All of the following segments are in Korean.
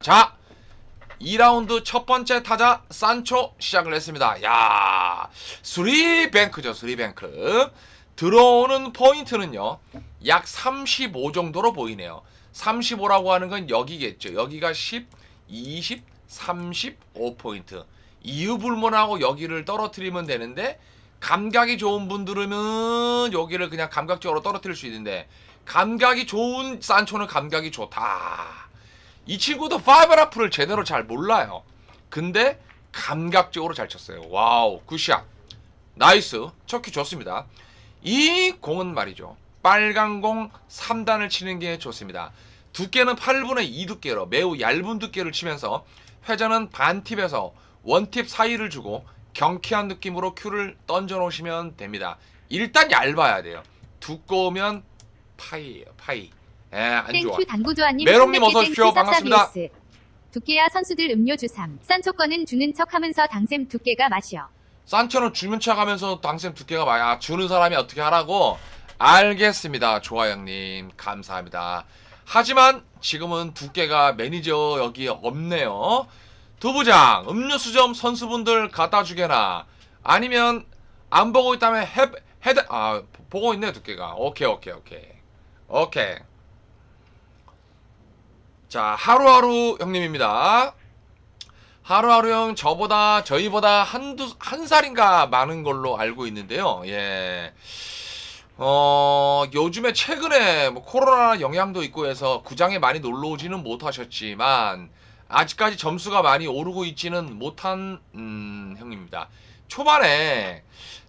자 2라운드 첫 번째 타자 산초 시작을 했습니다. 야, 스리뱅크죠, 스리뱅크. 들어오는 포인트는요. 약 35 정도로 보이네요. 35라고 하는 건 여기겠죠. 여기가 10, 20, 35 포인트. 이유불문하고 여기를 떨어뜨리면 되는데 감각이 좋은 분들은 여기를 그냥 감각적으로 떨어뜨릴 수 있는데 감각이 좋은 산초는 감각이 좋다. 이 친구도 five and half를 제대로 잘 몰라요. 근데 감각적으로 잘 쳤어요. Wow, good shot. Nice. 척키 좋습니다. 이 공은 말이죠. 빨간 공 3단을 치는 게 좋습니다. 두께는 8분의 2 두께로 매우 얇은 두께를 치면서 회전은 반팁에서 one tip 사이를 주고 경쾌한 느낌으로 큐를 던져 놓으시면 됩니다. 일단 얇아야 돼요. 두꺼우면 파이예요, 파이. 예, 안 좋아. 땡큐 당구조아님 메롱님 300개 어서 오십시오. 반갑습니다. 두께야 선수들 음료 주삼. 산초 거는 주는 척하면서 당샘 두께가 마셔. 산초는 주는 척하면서 당샘 두께가 마셔 주는 사람이 어떻게 하라고? 알겠습니다. 조아 형님. 감사합니다. 하지만 지금은 두께가 매니저 여기 없네요. 두부장 음료수 점 선수분들 갖다 주게나. 아니면 안 보고 있다면 헤, 헤드 아 보고 있네 두께가. 오케이 오케이 오케이. 오케이 자 하루하루 형님입니다 하루하루 형 저보다 저희보다 한두 한 살인가 많은 걸로 알고 있는데요. 예. 어, 요즘에 최근에 뭐 코로나 영향도 있고 해서 구장에 많이 놀러 오지는 못하셨지만 아직까지 점수가 많이 오르고 있지는 못한 음, 형입니다. 초반에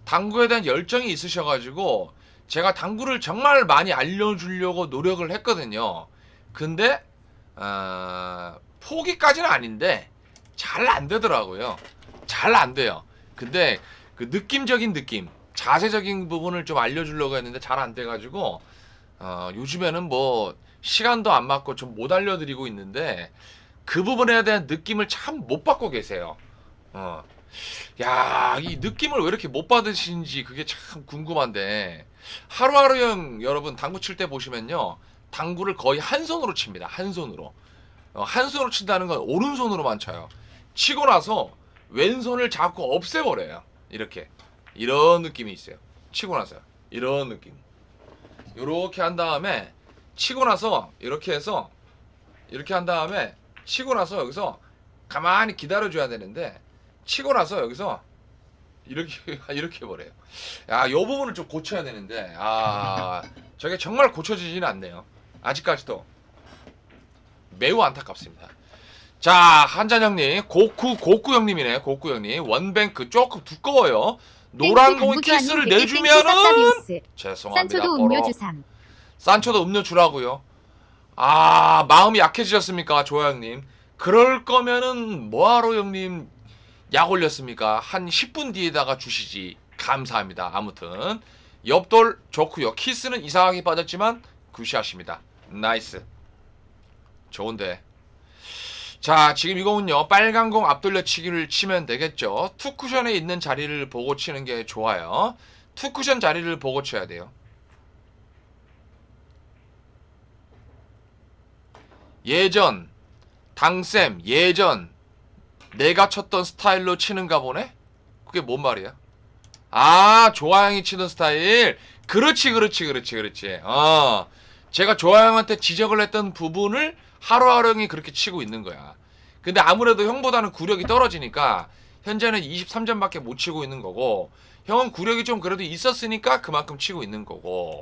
당구에 대한 열정이 있으셔 가지고 제가 당구를 정말 많이 알려 주려고 노력을 했거든요. 근데 어, 포기까지는 아닌데 잘 안 되더라고요. 잘 안 돼요. 근데 그 느낌적인 느낌, 자세적인 부분을 좀 알려주려고 했는데 잘 안 돼가지고 어, 요즘에는 뭐 시간도 안 맞고 좀 못 알려드리고 있는데 그 부분에 대한 느낌을 참 못 받고 계세요. 어. 야, 이 느낌을 왜 이렇게 못 받으시는지 그게 참 궁금한데 하루하루 형 여러분 당구 칠 때 보시면요. 당구를 거의 한 손으로 칩니다. 한 손으로. 어, 한 손으로 친다는 건 오른손으로만 쳐요. 치고 나서 왼손을 자꾸 없애버려요. 이렇게. 이런 느낌이 있어요. 치고 나서. 이런 느낌. 이렇게 한 다음에 치고 나서 이렇게 해서 이렇게 한 다음에 치고 나서 여기서 가만히 기다려줘야 되는데 치고 나서 여기서 이렇게 이렇게 해버려요. 야, 이 부분을 좀 고쳐야 되는데 아 저게 정말 고쳐지지는 않네요. 아직까지도 매우 안타깝습니다. 자, 한잔 형님, 고쿠 고쿠 형님이네. 고쿠 형님. 원뱅크 조금 두꺼워요. 노란 공이 키스를 100개 땡큐 내주면은. 죄송합니다. 산초도. 음료 주삼. 산초도 음료 주라고요. 아, 마음이 약해지셨습니까, 조아 형님? 그럴 거면은 뭐하러 형님 약 올렸습니까? 한 10분 뒤에다가 주시지. 감사합니다. 아무튼 옆돌 좋고요. 키스는 이상하게 빠졌지만 good shot입니다. nice. 좋은데. 자, 지금 이거는요. 빨간 공 앞돌려 치기를 치면 되겠죠. two 쿠션에 있는 자리를 보고 치는 게 좋아요. 투쿠션 자리를 보고 쳐야 돼요. 예전 당쌤 예전 내가 쳤던 스타일로 치는가 보네? 그게 뭔 말이야? 아 조아영이 치던 스타일 그렇지 그렇지 그렇지 그렇지 어 제가 조아영한테 지적을 했던 부분을 하루하루 형이 그렇게 치고 있는 거야 근데 아무래도 형보다는 구력이 떨어지니까 현재는 23점밖에 못 치고 있는 거고 형은 구력이 좀 그래도 있었으니까 그만큼 치고 있는 거고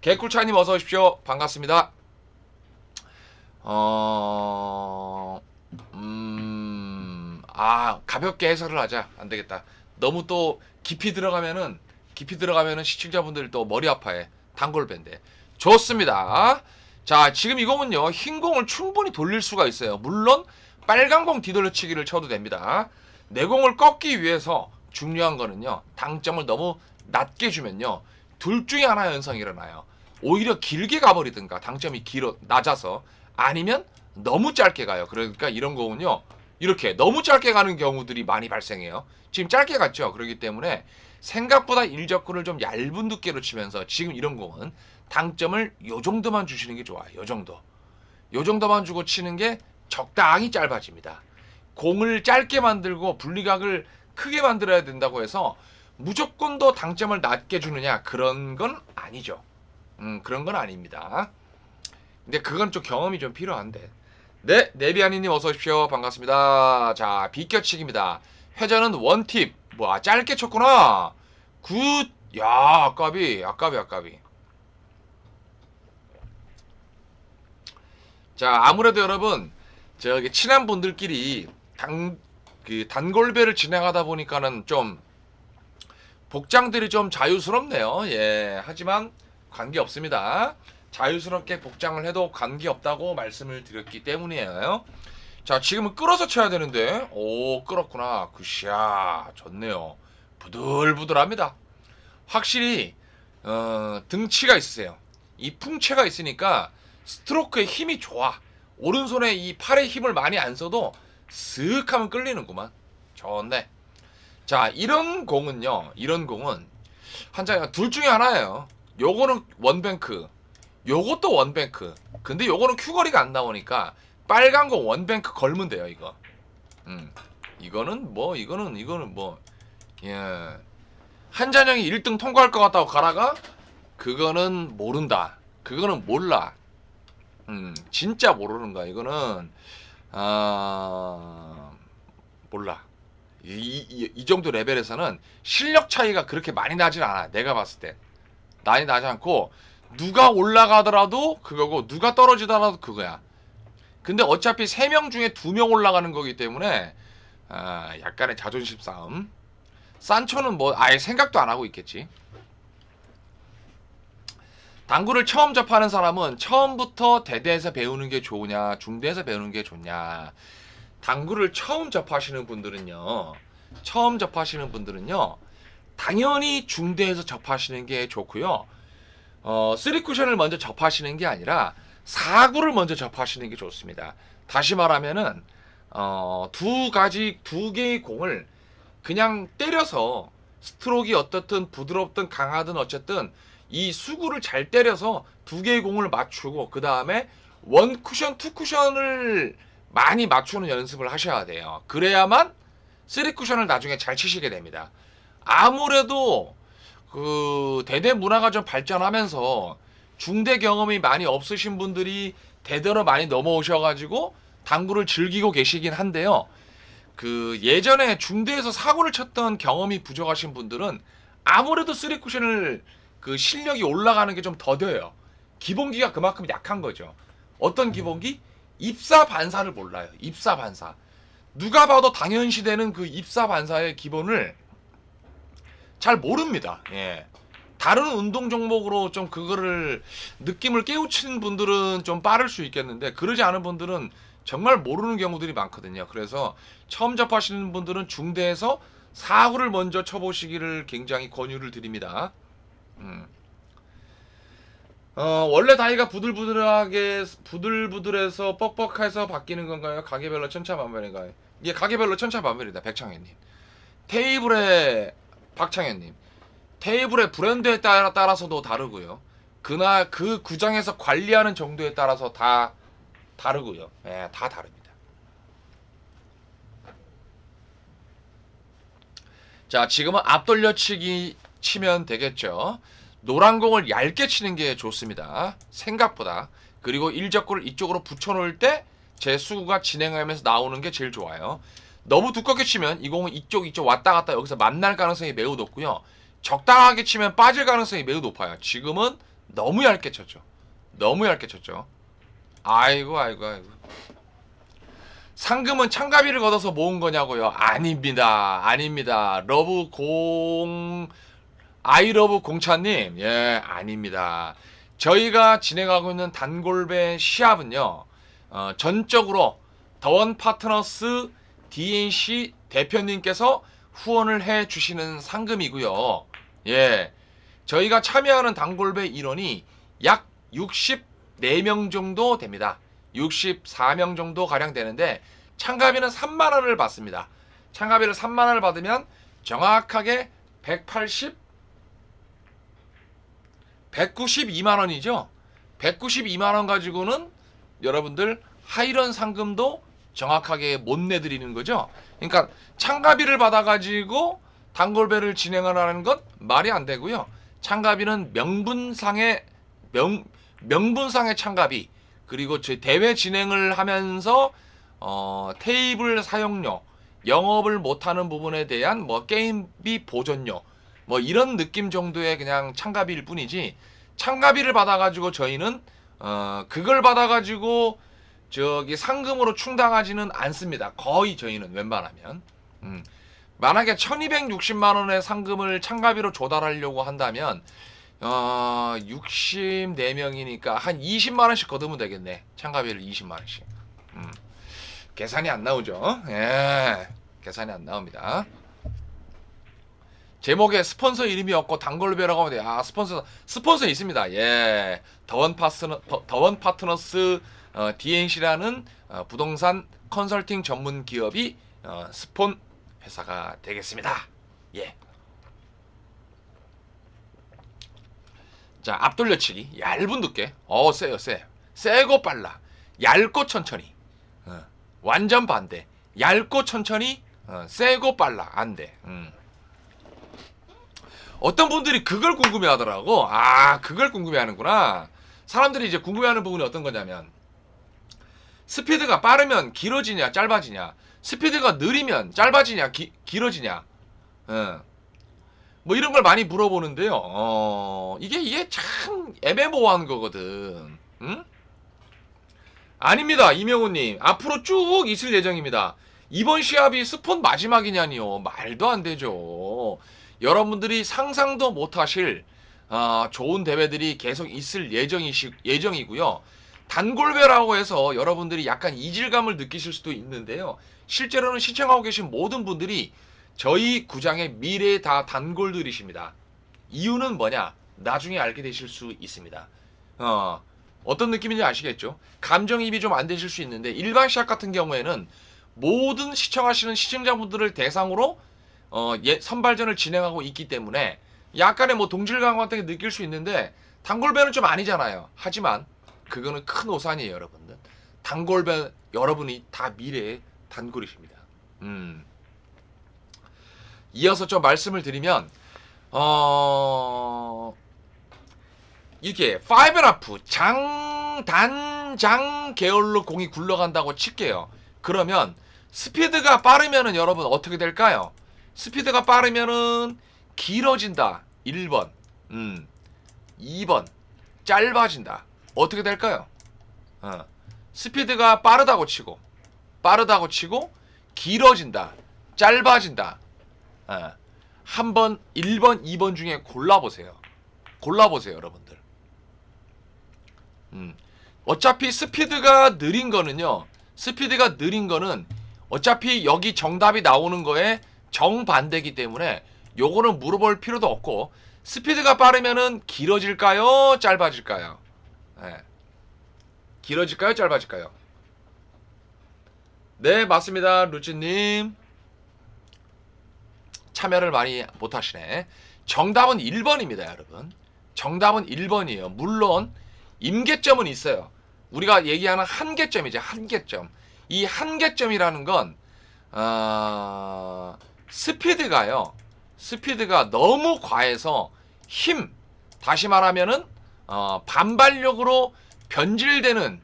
개꿀차님 어서 오십시오 반갑습니다 어, 음, 아, 가볍게 해설을 하자. 안 되겠다. 너무 또 깊이 들어가면은, 깊이 들어가면은 시청자분들 또 머리 아파해. 단골 밴데. 좋습니다. 자, 지금 이 공은요, 흰 공을 충분히 돌릴 수가 있어요. 물론, 빨간 공 뒤돌려치기를 쳐도 됩니다. 내 공을 꺾기 위해서 중요한 거는요, 당점을 너무 낮게 주면요, 둘 중에 하나 현상이 일어나요. 오히려 길게 가버리든가, 당점이 길어, 낮아서. 아니면 너무 짧게 가요. 그러니까 이런 거군요. 이렇게 너무 짧게 가는 경우들이 많이 발생해요. 지금 짧게 갔죠. 그렇기 때문에 생각보다 일적구를 좀 얇은 두께로 치면서 지금 이런 공은 당점을 요 정도만 주시는 게 좋아요. 요 정도. 요 정도만 주고 치는 게 적당히 짧아집니다. 공을 짧게 만들고 분리각을 크게 만들어야 된다고 해서 무조건 더 당점을 낮게 주느냐 그런 건 아니죠. 음, 그런 건 아닙니다. 근데 그건 좀 경험이 좀 필요한데. 네, 네비아니님 어서 오십시오. 반갑습니다. 자, 비껴치기입니다. 회전은 one tip. 뭐, 아, 짧게 쳤구나. good. 야, 아까비, 아까비, 아까비. 자, 아무래도 여러분, 저기 친한 분들끼리 당, 그 단골배를 진행하다 보니까는 좀 복장들이 좀 자유스럽네요. 예. 하지만 관계 없습니다. 자유스럽게 복장을 해도 관계 없다고 말씀을 드렸기 때문이에요. 자, 지금은 끌어서 쳐야 되는데. 오, 끌었구나. 굿샷. 좋네요. 부들부들합니다. 확실히 어, 등치가 있으세요. 이 풍채가 있으니까 스트로크의 힘이 좋아. 오른손에 이 팔의 힘을 많이 안 써도 슥 하면 끌리는구만. 좋네. 자, 이런 공은요. 이런 공은 한 장에 둘 중에 하나예요. 요거는 one bank. 요것도 one bank. 근데 요거는 큐거리가 안 나오니까 빨간 거 one bank 걸면 돼요, 이거. 음. 이거는 뭐 이거는 이거는 뭐 예. 한잔영이 1등 통과할 것 같다고 가라가 그거는 모른다. 그거는 몰라. 음, 진짜 모르는 거야. 이거는 아 몰라. 이, 이, 이 정도 레벨에서는 실력 차이가 그렇게 많이 나진 않아. 내가 봤을 때. 많이 나지 않고 누가 올라가더라도 그거고 누가 떨어지더라도 그거야. 근데 어차피 3명 중에 2명 올라가는 거기 때문에 아, 약간의 자존심 싸움. 산초는 뭐 아예 생각도 안 하고 있겠지. 당구를 처음 접하는 사람은 처음부터 대대에서 배우는 게 좋으냐, 중대에서 배우는 게 좋냐. 당구를 처음 접하시는 분들은요. 처음 접하시는 분들은요. 당연히 중대에서 접하시는 게 좋고요. 어, 쓰리 쿠션을 먼저 접하시는 게 아니라 사구를 먼저 접하시는 게 좋습니다. 다시 말하면은 어, 두 가지 두 개의 공을 그냥 때려서 스트로크가 어떻든 부드럽든 강하든 어쨌든 이 수구를 잘 때려서 두 개의 공을 맞추고 그 다음에 one 쿠션, two 쿠션을 많이 맞추는 연습을 하셔야 돼요. 그래야만 쓰리 쿠션을 나중에 잘 치시게 됩니다. 아무래도 그 대대 문화가 좀 발전하면서 중대 경험이 많이 없으신 분들이 대대로 많이 넘어오셔가지고 당구를 즐기고 계시긴 한데요. 그 예전에 중대에서 사구를 쳤던 경험이 부족하신 분들은 아무래도 쓰리 쿠션을 그 실력이 올라가는 게 좀 더뎌요. 기본기가 그만큼 약한 거죠. 어떤 기본기? 입사 반사를 몰라요. 입사 반사. 누가 봐도 당연시 되는 그 입사 반사의 기본을 잘 모릅니다. 예. 다른 운동 종목으로 좀 그거를 느낌을 깨우치는 분들은 좀 빠를 수 있겠는데 그러지 않은 분들은 정말 모르는 경우들이 많거든요. 그래서 처음 접하시는 분들은 중대에서 사구를 먼저 쳐보시기를 굉장히 권유를 드립니다. 음. 어, 원래 다이가 부들부들하게 부들부들해서 뻑뻑해서 바뀌는 건가요? 가게별로 천차만별인가요? 예, 가게별로 천차만별이다. 백창현님. 테이블에 박창현님. 테이블의 브랜드에 따라 따라서도 다르고요. 그날 그 구장에서 관리하는 정도에 따라서 다 다르고요. 예, 다 다릅니다. 자, 지금은 앞돌려치기 치면 되겠죠. 노란 공을 얇게 치는 게 좋습니다. 생각보다. 그리고 일적구를 이쪽으로 붙여놓을 때 제 수구가 진행하면서 나오는 게 제일 좋아요. 너무 두껍게 치면 이 공은 이쪽 이쪽 왔다 갔다 여기서 만날 가능성이 매우 높고요. 적당하게 치면 빠질 가능성이 매우 높아요. 지금은 너무 얇게 쳤죠. 너무 얇게 쳤죠. 아이고 아이고 아이고. 상금은 참가비를 걷어서 모은 거냐고요? 아닙니다. 아닙니다. 러브 공 아이러브 공차님, 예, 아닙니다. 저희가 진행하고 있는 단골배 시합은요, 어, 전적으로 더원 파트너스 DNC 대표님께서 후원을 해 주시는 상금이고요. 예, 저희가 참여하는 단골배 인원이 약 64명 정도 됩니다. 64명 정도 가량 되는데 참가비는 3만 원을 받습니다. 참가비를 3만 원을 받으면 정확하게 180 192만 원이죠. 192만 원 가지고는 여러분들 하이런 상금도 정확하게 못 내드리는 거죠. 그러니까 참가비를 받아가지고 단골배를 진행하라는 건 말이 안 되고요. 참가비는 명분상의 명 명분상의 참가비 그리고 제 대회 진행을 하면서 어, 테이블 사용료, 영업을 못하는 부분에 대한 뭐 게임비 보존료, 뭐 이런 느낌 정도의 그냥 참가비일 뿐이지 참가비를 받아가지고 저희는 어, 그걸 받아가지고 저기 상금으로 충당하지는 않습니다. 거의 저희는 웬만하면. 음. 만약에 1260만 원의 상금을 참가비로 조달하려고 한다면 어, 64명이니까 한 20만 원씩 거두면 되겠네. 참가비를 20만 원씩. 음. 계산이 안 나오죠. 예. 계산이 안 나옵니다. 제목에 스폰서 이름이 없고 단골배라고 하면 돼요. 아, 스폰서 스폰서 있습니다. 예. 더원 파트너 더- 더원 파트너스 어, DNC라는 어, 부동산 컨설팅 전문 기업이 어, 스폰 회사가 되겠습니다. 예. 자, 앞돌려치기. 얇은 두께. 어, 세요, 세. 세고 빨라. 얇고 천천히. 어, 완전 반대. 얇고 천천히, 어, 세고 빨라. 안 돼. 음. 어떤 분들이 그걸 궁금해 하더라고. 아, 그걸 궁금해 하는구나. 사람들이 이제 궁금해 하는 부분이 어떤 거냐면, 스피드가 빠르면 길어지냐, 짧아지냐, 스피드가 느리면 짧아지냐, 기, 길어지냐, 예. 뭐 이런 걸 많이 물어보는데요. 어, 이게, 이게 참 애매모호한 거거든. 응? 아닙니다, 이명호님. 앞으로 쭉 있을 예정입니다. 이번 시합이 스폰 마지막이냐니요. 말도 안 되죠. 여러분들이 상상도 못하실 어, 좋은 대회들이 계속 있을 예정이시, 예정이고요. 단골배라고 해서 여러분들이 약간 이질감을 느끼실 수도 있는데요. 실제로는 시청하고 계신 모든 분들이 저희 구장의 미래 다 단골들이십니다. 이유는 뭐냐? 나중에 알게 되실 수 있습니다. 어, 어떤 느낌인지 아시겠죠? 감정이입이 좀 안 되실 수 있는데 일반 시합 같은 경우에는 모든 시청하시는 시청자분들을 대상으로 어, 예, 선발전을 진행하고 있기 때문에 약간의 뭐 동질감 같은 게 느낄 수 있는데 단골배는 좀 아니잖아요. 하지만 그거는 큰 오산이에요, 여러분들. 단골배 여러분이 다 미래의 단골이십니다. 음. 이어서 좀 말씀을 드리면 어 이렇게 five and half 장단장 계열로 공이 굴러간다고 칠게요. 그러면 스피드가 빠르면은 여러분 어떻게 될까요? 스피드가 빠르면은 길어진다. 1번. 음. 2번. 짧아진다. 어떻게 될까요? 어. 스피드가 빠르다고 치고 빠르다고 치고 길어진다. 짧아진다. 어. 한번 1번, 2번 중에 골라보세요. 골라보세요, 여러분들. 음. 어차피 스피드가 느린 거는요. 스피드가 느린 거는 어차피 여기 정답이 나오는 거에 정반대기 때문에 요거는 물어볼 필요도 없고 스피드가 빠르면은 길어질까요? 짧아질까요? 예. 길어질까요? 짧아질까요? 네, 맞습니다. 루찌님. 참여를 많이 못하시네. 정답은 1번입니다, 여러분. 정답은 1번이에요. 물론, 임계점은 있어요. 우리가 얘기하는 한계점이죠, 한계점. 이 한계점이라는 건, 어, 스피드가요. 스피드가 너무 과해서 힘, 다시 말하면은, 어, 반발력으로 변질되는,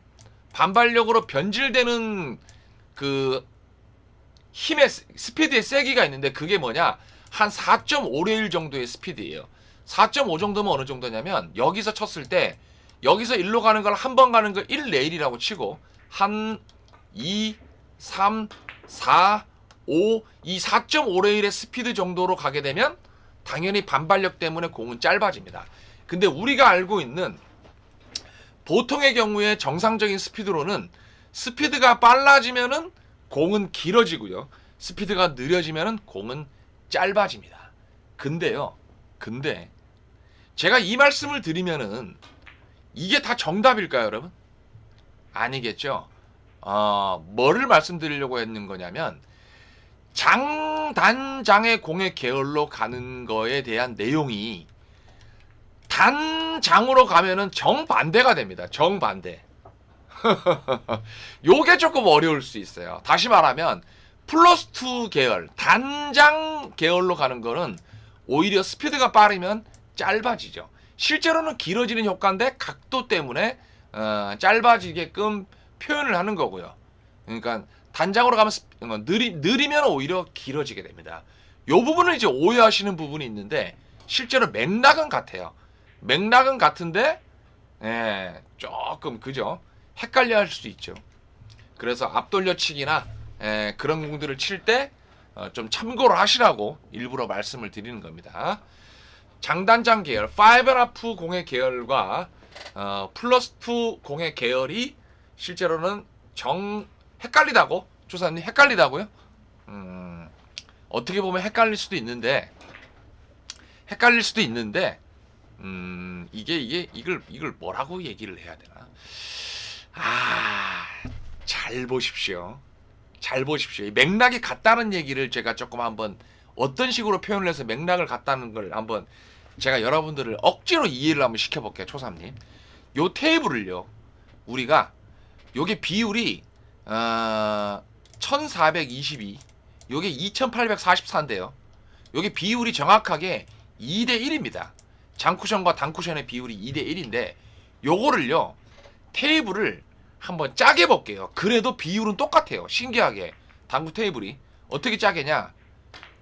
반발력으로 변질되는 그 힘의 스- 스피드의 세기가 있는데 그게 뭐냐? 한 4.5레일 정도의 스피드예요. 4.5 정도면 어느 정도냐면 여기서 쳤을 때 여기서 일로 가는 걸 한 번 가는 걸 1레일이라고 치고 한 2, 3, 4, 5, 이 4.5레일의 스피드 정도로 가게 되면 당연히 반발력 때문에 공은 짧아집니다. 근데 우리가 알고 있는 보통의 경우에 정상적인 스피드로는 스피드가 빨라지면은 공은 길어지고요. 스피드가 느려지면은 공은 짧아집니다. 근데요. 근데 제가 이 말씀을 드리면은 이게 다 정답일까요, 여러분? 아니겠죠. 어, 뭐를 말씀드리려고 했는 거냐면 장단장의 공의 계열로 가는 거에 대한 내용이 단장으로 가면은 정반대가 됩니다. 정반대. 요게 조금 어려울 수 있어요. 다시 말하면 플러스 2 계열, 단장 계열로 가는 거는 오히려 스피드가 빠르면 짧아지죠. 실제로는 길어지는 효과인데 각도 때문에 어, 짧아지게끔 표현을 하는 거고요. 그러니까 단장으로 가면 스- 어, 느리, 느리면 오히려 길어지게 됩니다. 요 부분을 이제 오해하시는 부분이 있는데 실제로 맥락은 같아요. 맥락은 같은데 예, 조금 그죠? 헷갈려 할수 있죠. 그래서 앞돌려치기나 예, 그런 공들을 칠때 어, 좀 참고를 하시라고 일부러 말씀을 드리는 겁니다. 장단장 계열, 5.5 공의 계열과 어, 플러스 2 공의 계열이 실제로는 정 헷갈리다고 조사님 헷갈리다고요? 음, 어떻게 보면 헷갈릴 수도 있는데 헷갈릴 수도 있는데 음, 이게 이게 이걸 이걸 뭐라고 얘기를 해야 되나? 아, 잘 보십시오. 잘 보십시오. 이 맥락이 같다는 얘기를 제가 조금 한번 어떤 식으로 표현을 해서 맥락을 같다는 걸 한번 제가 여러분들을 억지로 이해를 한번 시켜볼게요, 초삼님. 요 테이블을요, 우리가 요게 비율이 어, 1422, 요게 2844인데요. 요게 비율이 정확하게 2대 1입니다. 장쿠션과 단쿠션의 비율이 2대 1인데 요거를요 테이블을 한번 짜게 볼게요. 그래도 비율은 똑같아요. 신기하게 당구 테이블이 어떻게 짜게냐?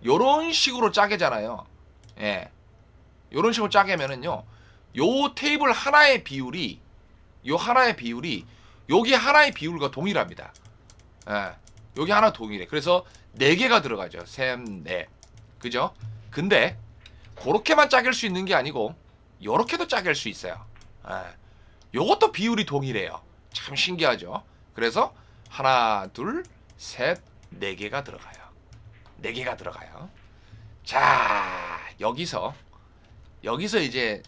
요런 식으로 짜게잖아요. 예, 요런 식으로 짜게면은요. 요 테이블 하나의 비율이 요 하나의 비율이 여기 하나의 비율과 동일합니다. 예, 여기 하나 동일해. 그래서 네 개가 들어가죠. 셈, 넷, 그죠? 근데 그렇게만 짜길 수 있는 게 아니고 요렇게도 짜길 수 있어요. 예. 요것도 비율이 동일해요. 참 신기하죠. 그래서 하나, 둘, 셋, 네 개가 들어가요. 네 개가 들어가요. 자, 여기서 여기서 이제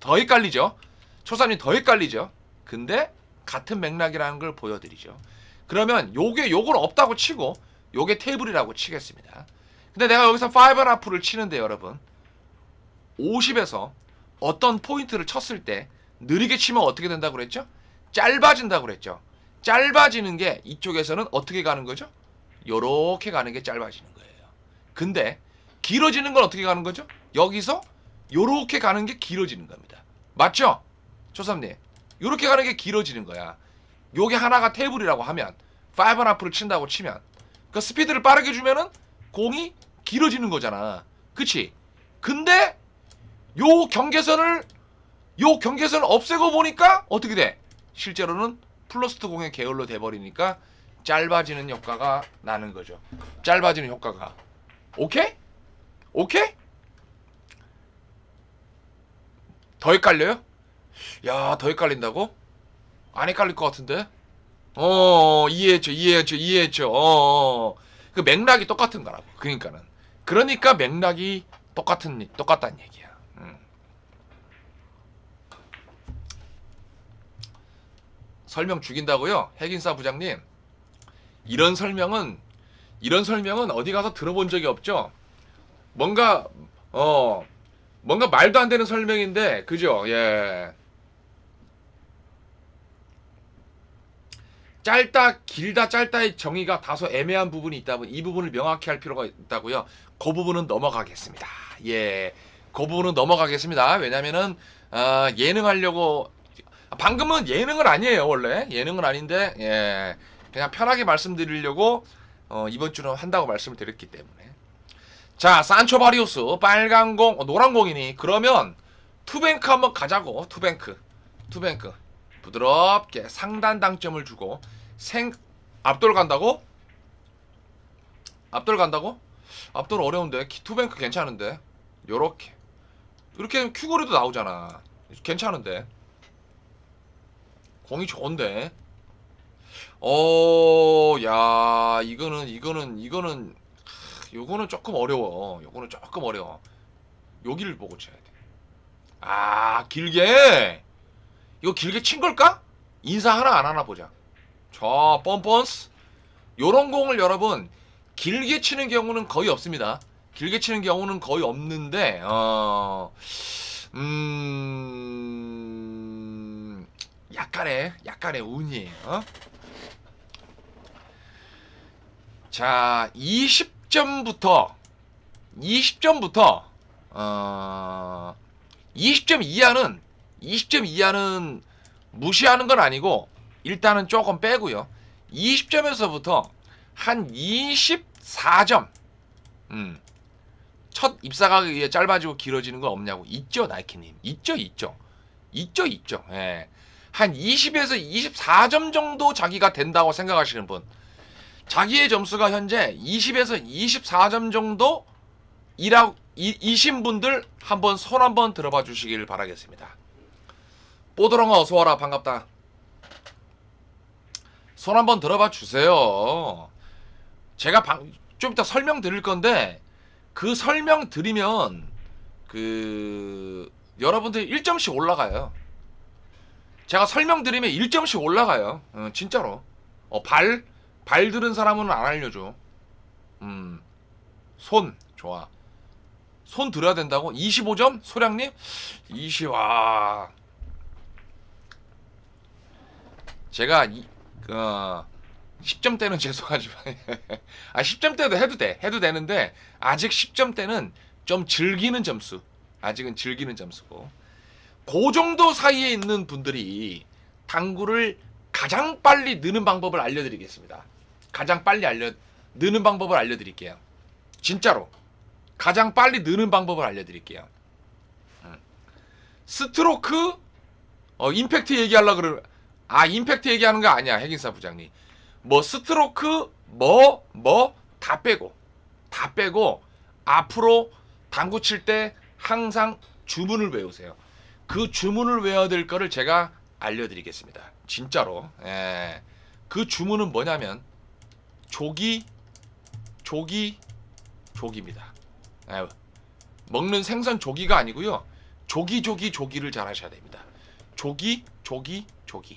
더 헷갈리죠. 초삼이 더 헷갈리죠. 근데 같은 맥락이라는 걸 보여드리죠. 그러면 요게 요건 없다고 치고 요게 테이블이라고 치겠습니다. 근데 내가 여기서 5.5를 치는데 여러분 50에서 어떤 포인트를 쳤을 때 느리게 치면 어떻게 된다고 그랬죠? 짧아진다고 그랬죠. 짧아지는 게 이쪽에서는 어떻게 가는 거죠? 요렇게 가는 게 짧아지는 거예요. 근데 길어지는 건 어떻게 가는 거죠? 여기서 요렇게 가는 게 길어지는 겁니다. 맞죠? 조삼님. 요렇게 가는 게 길어지는 거야. 요게 하나가 테이블이라고 하면 5.5를 친다고 치면 그 스피드를 빠르게 주면은 공이 길어지는 거잖아. 그치? 근데 요 경계선을 요 경계선을 없애고 보니까 어떻게 돼? 실제로는 plus two 공의 계열로 돼버리니까 짧아지는 효과가 나는 거죠. 짧아지는 효과가. 오케이? 오케이? 더 헷갈려요? 야, 더 헷갈린다고? 안 헷갈릴 것 같은데? 어, 이해했죠, 이해했죠, 이해했죠. 어, 어. 그 맥락이 똑같은 거라고. 그러니까는. 그러니까 맥락이 똑같은, 똑같다는 얘기야. 음. 설명 죽인다고요? 핵인싸 부장님. 이런 설명은 이런 설명은 어디 가서 들어본 적이 없죠. 뭔가 어 뭔가 말도 안 되는 설명인데 그죠? 예. 짧다 길다 짧다의 정의가 다소 애매한 부분이 있다면 이 부분을 명확히 할 필요가 있다고요. 그 부분은 넘어가겠습니다. 예. 그 부분은 넘어가겠습니다. 왜냐면은 어, 예능하려고 방금은 예능은 아니에요 원래. 예능은 아닌데 예. 그냥 편하게 말씀드리려고 어, 이번 주는 한다고 말씀을 드렸기 때문에. 자 산초 바리우스 빨간 공 어, 노란 공이니. 그러면 two bank 한번 가자고 two bank. two bank. 부드럽게 상단 당점을 주고 생 앞돌 간다고? 앞돌 간다고? 앞돌 어려운데. 키- two bank 괜찮은데. 요렇게. 이렇게 큐거리도 나오잖아. 괜찮은데 공이 좋은데. 어, 야, 이거는 이거는 이거는 하, 요거는 조금 어려워. 요거는 조금 어려워. 여기를 보고 쳐야 돼. 아, 길게. 이거 길게 친 걸까? 인사 하나 안 하나 보자. 자, 뻔뻔스. 요런 공을 여러분 길게 치는 경우는 거의 없습니다. 길게 치는 경우는 거의 없는데 어 음... 약간의 약간의 운이에요. 어? 자, 20점부터 20점부터 어 20점 이하는 20점 이하는 무시하는 건 아니고 일단은 조금 빼고요. 20점에서부터 한 24점. 음. 첫 입사가 이게 짧아지고 길어지는 거 없냐고 있죠 나이키님 있죠 있죠 있죠 있죠 예. 한 20에서 24점 정도 자기가 된다고 생각하시는 분. 자기의 점수가 현재 20에서 24점 정도 이라 이, 이신 분들 한번 손 한번 들어봐 주시길 바라겠습니다. 뽀드렁아 어서 와라. 반갑다. 손 한번 들어봐 주세요. 제가 방, 좀 이따 설명 드릴 건데 그 설명 드리면 그 여러분들 1점씩 올라가요. 제가 설명 드리면 1점씩 올라가요. 어, 진짜로. 어, 발, 발 들은 사람은 안 알려줘. 음, 손, 좋아. 손 들어야 된다고? 25점? 소량님? 20, 와. 제가, 이, 어, 10점 대는 죄송하지만 아 10점 대도 해도 돼 해도 되는데 아직 10점 대는 좀 즐기는 점수 아직은 즐기는 점수고 그 정도 사이에 있는 분들이 당구를 가장 빨리 느는 방법을 알려드리겠습니다. 가장 빨리 알려 느는 방법을 알려드릴게요. 진짜로. 가장 빨리 느는 방법을 알려드릴게요. 음. 스트로크? 어 임팩트 얘기하려 그러 아 임팩트 얘기하는 거 아니야 핵인사 부장님 뭐 스트로크? 뭐 뭐? 다 빼고. 다 빼고 앞으로 당구 칠 때 항상 주문을 외우세요. 그 주문을 외워야 될 거를 제가 알려드리겠습니다. 진짜로. 예. 그 주문은 뭐냐면 조기 조기 조기입니다. 예. 먹는 생선 조기가 아니고요. 조기 조기 조기를 잘 하셔야 됩니다. 조기 조기 조기.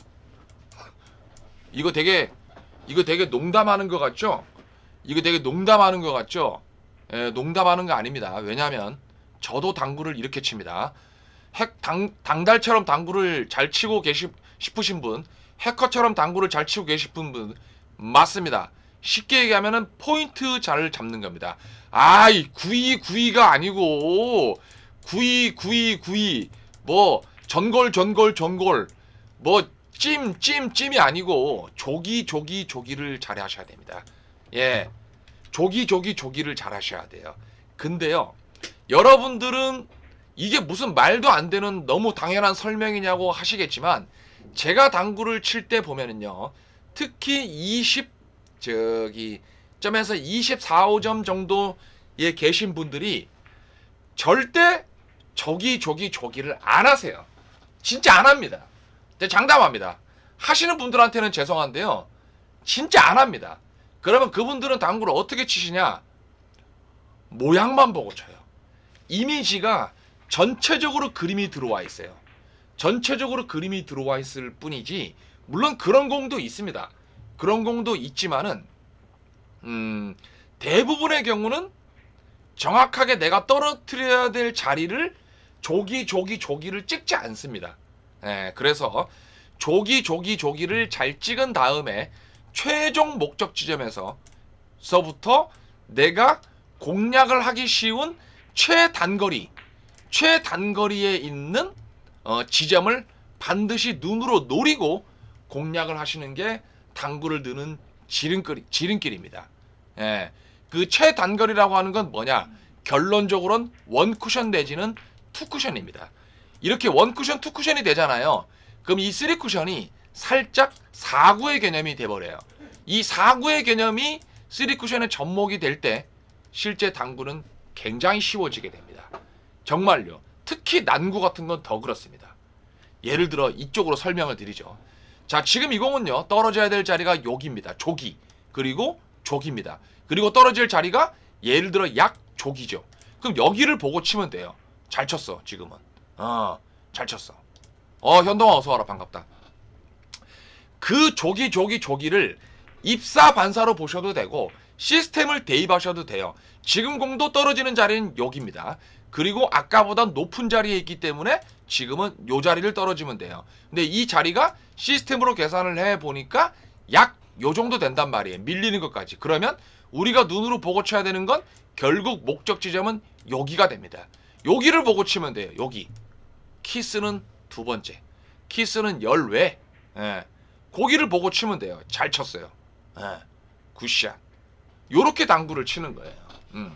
이거 되게 이거 되게 농담하는 것 같죠? 이거 되게 농담하는 것 같죠? 예, 농담하는 거 아닙니다. 왜냐하면 저도 당구를 이렇게 칩니다. 핵 당, 당달처럼 당구를 잘 치고 계시 싶으신 분, 해커처럼 당구를 잘 치고 계신 분 맞습니다. 쉽게 얘기하면은 포인트 잘 잡는 겁니다. 아 이 구이 구이가 아니고 구이 구이 구이 뭐 전골 전골 전골 뭐 찜, 찜, 찜이 아니고 조기, 조기, 조기를 잘 하셔야 됩니다. 예. 조기, 조기, 조기를 잘 하셔야 돼요. 근데요. 여러분들은 이게 무슨 말도 안 되는 너무 당연한 설명이냐고 하시겠지만 제가 당구를 칠 때 보면은요. 특히 20 저기 점에서 24, 5점 정도에 계신 분들이 절대 조기, 조기, 조기를 안 하세요. 진짜 안 합니다. 네, 장담합니다. 하시는 분들한테는 죄송한데요. 진짜 안 합니다. 그러면 그분들은 당구를 어떻게 치시냐? 모양만 보고 쳐요. 이미지가 전체적으로 그림이 들어와 있어요. 전체적으로 그림이 들어와 있을 뿐이지, 물론 그런 공도 있습니다. 그런 공도 있지만은, 음, 대부분의 경우는 정확하게 내가 떨어뜨려야 될 자리를 조기, 조기, 조기를 찍지 않습니다. 예, 그래서 조기 조기 조기를 잘 찍은 다음에 최종 목적 지점에서서부터 내가 공략을 하기 쉬운 최단거리 최단거리에 있는 어, 지점을 반드시 눈으로 노리고 공략을 하시는 게 당구를 드는 지름길, 지름길입니다. 예, 그 최단거리라고 하는 건 뭐냐? 결론적으로는 원쿠션 내지는 투쿠션입니다. 이렇게 원쿠션, 투쿠션이 되잖아요. 그럼 이 3쿠션이 살짝 4구의 개념이 돼버려요. 이 4구의 개념이 3쿠션의 접목이 될 때 실제 당구는 굉장히 쉬워지게 됩니다. 정말요. 특히 난구 같은 건 더 그렇습니다. 예를 들어 이쪽으로 설명을 드리죠. 자, 지금 이 공은요. 떨어져야 될 자리가 여기입니다. 조기. 그리고 조기입니다. 그리고 떨어질 자리가 예를 들어 약 조기죠. 그럼 여기를 보고 치면 돼요. 잘 쳤어, 지금은. 어, 잘 쳤어. 어, 현동아 어서 와라. 반갑다. 그 조기 조기 조기를 입사 반사로 보셔도 되고 시스템을 대입하셔도 돼요. 지금 공도 떨어지는 자리는 여기입니다. 그리고 아까보다 높은 자리에 있기 때문에 지금은 요 자리를 떨어지면 돼요. 근데 이 자리가 시스템으로 계산을 해 보니까 약 요 정도 된단 말이에요. 밀리는 것까지. 그러면 우리가 눈으로 보고 쳐야 되는 건 결국 목적 지점은 여기가 됩니다. 여기를 보고 치면 돼요. 여기. 키스는 두 번째. 키스는 열외. 예. 고기를 보고 치면 돼요. 잘 쳤어요. 예. 굿샷. 요렇게 당구를 치는 거예요. 음.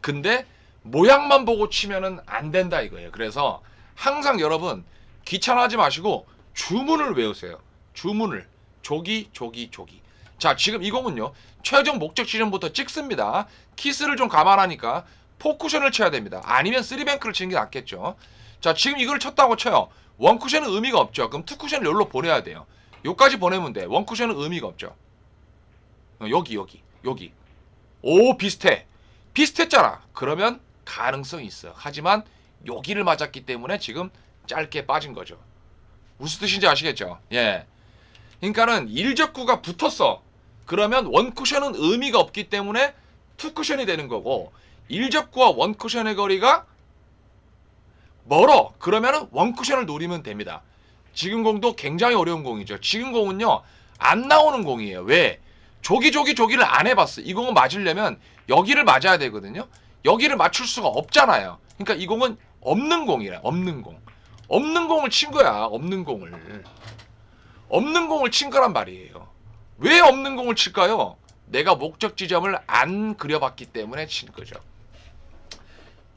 근데 모양만 보고 치면은 안 된다 이거예요. 그래서 항상 여러분 귀찮아하지 마시고 주문을 외우세요. 주문을 조기 조기 조기. 자 지금 이 공은요 최종 목적 지점부터 찍습니다. 키스를 좀 감안하니까 four쿠션을 쳐야 됩니다. 아니면 three bank를 치는 게 낫겠죠. 자 지금 이걸 쳤다고 쳐요. one쿠션은 의미가 없죠. 그럼 two쿠션을 여기로 보내야 돼요. 여기까지 보내면 돼. 원쿠션은 의미가 없죠. 어, 여기 여기 여기. 오 비슷해. 비슷했잖아. 그러면 가능성이 있어. 하지만 여기를 맞았기 때문에 지금 짧게 빠진 거죠. 무슨 뜻인지 아시겠죠? 예. 그러니까는 일적구가 붙었어. 그러면 원쿠션은 의미가 없기 때문에 투쿠션이 되는 거고 일적구와 원쿠션의 거리가 멀어. 그러면은 원쿠션을 노리면 됩니다. 지금 공도 굉장히 어려운 공이죠. 지금 공은요 안 나오는 공이에요. 왜? 조기 조기 조기를 안 해봤어. 이 공은 맞으려면 여기를 맞아야 되거든요. 여기를 맞출 수가 없잖아요. 그러니까 이 공은 없는 공이라 없는 공. 없는 공을 친 거야. 없는 공을. 없는 공을 친 거란 말이에요. 왜 없는 공을 칠까요? 내가 목적 지점을 안 그려봤기 때문에 친 거죠.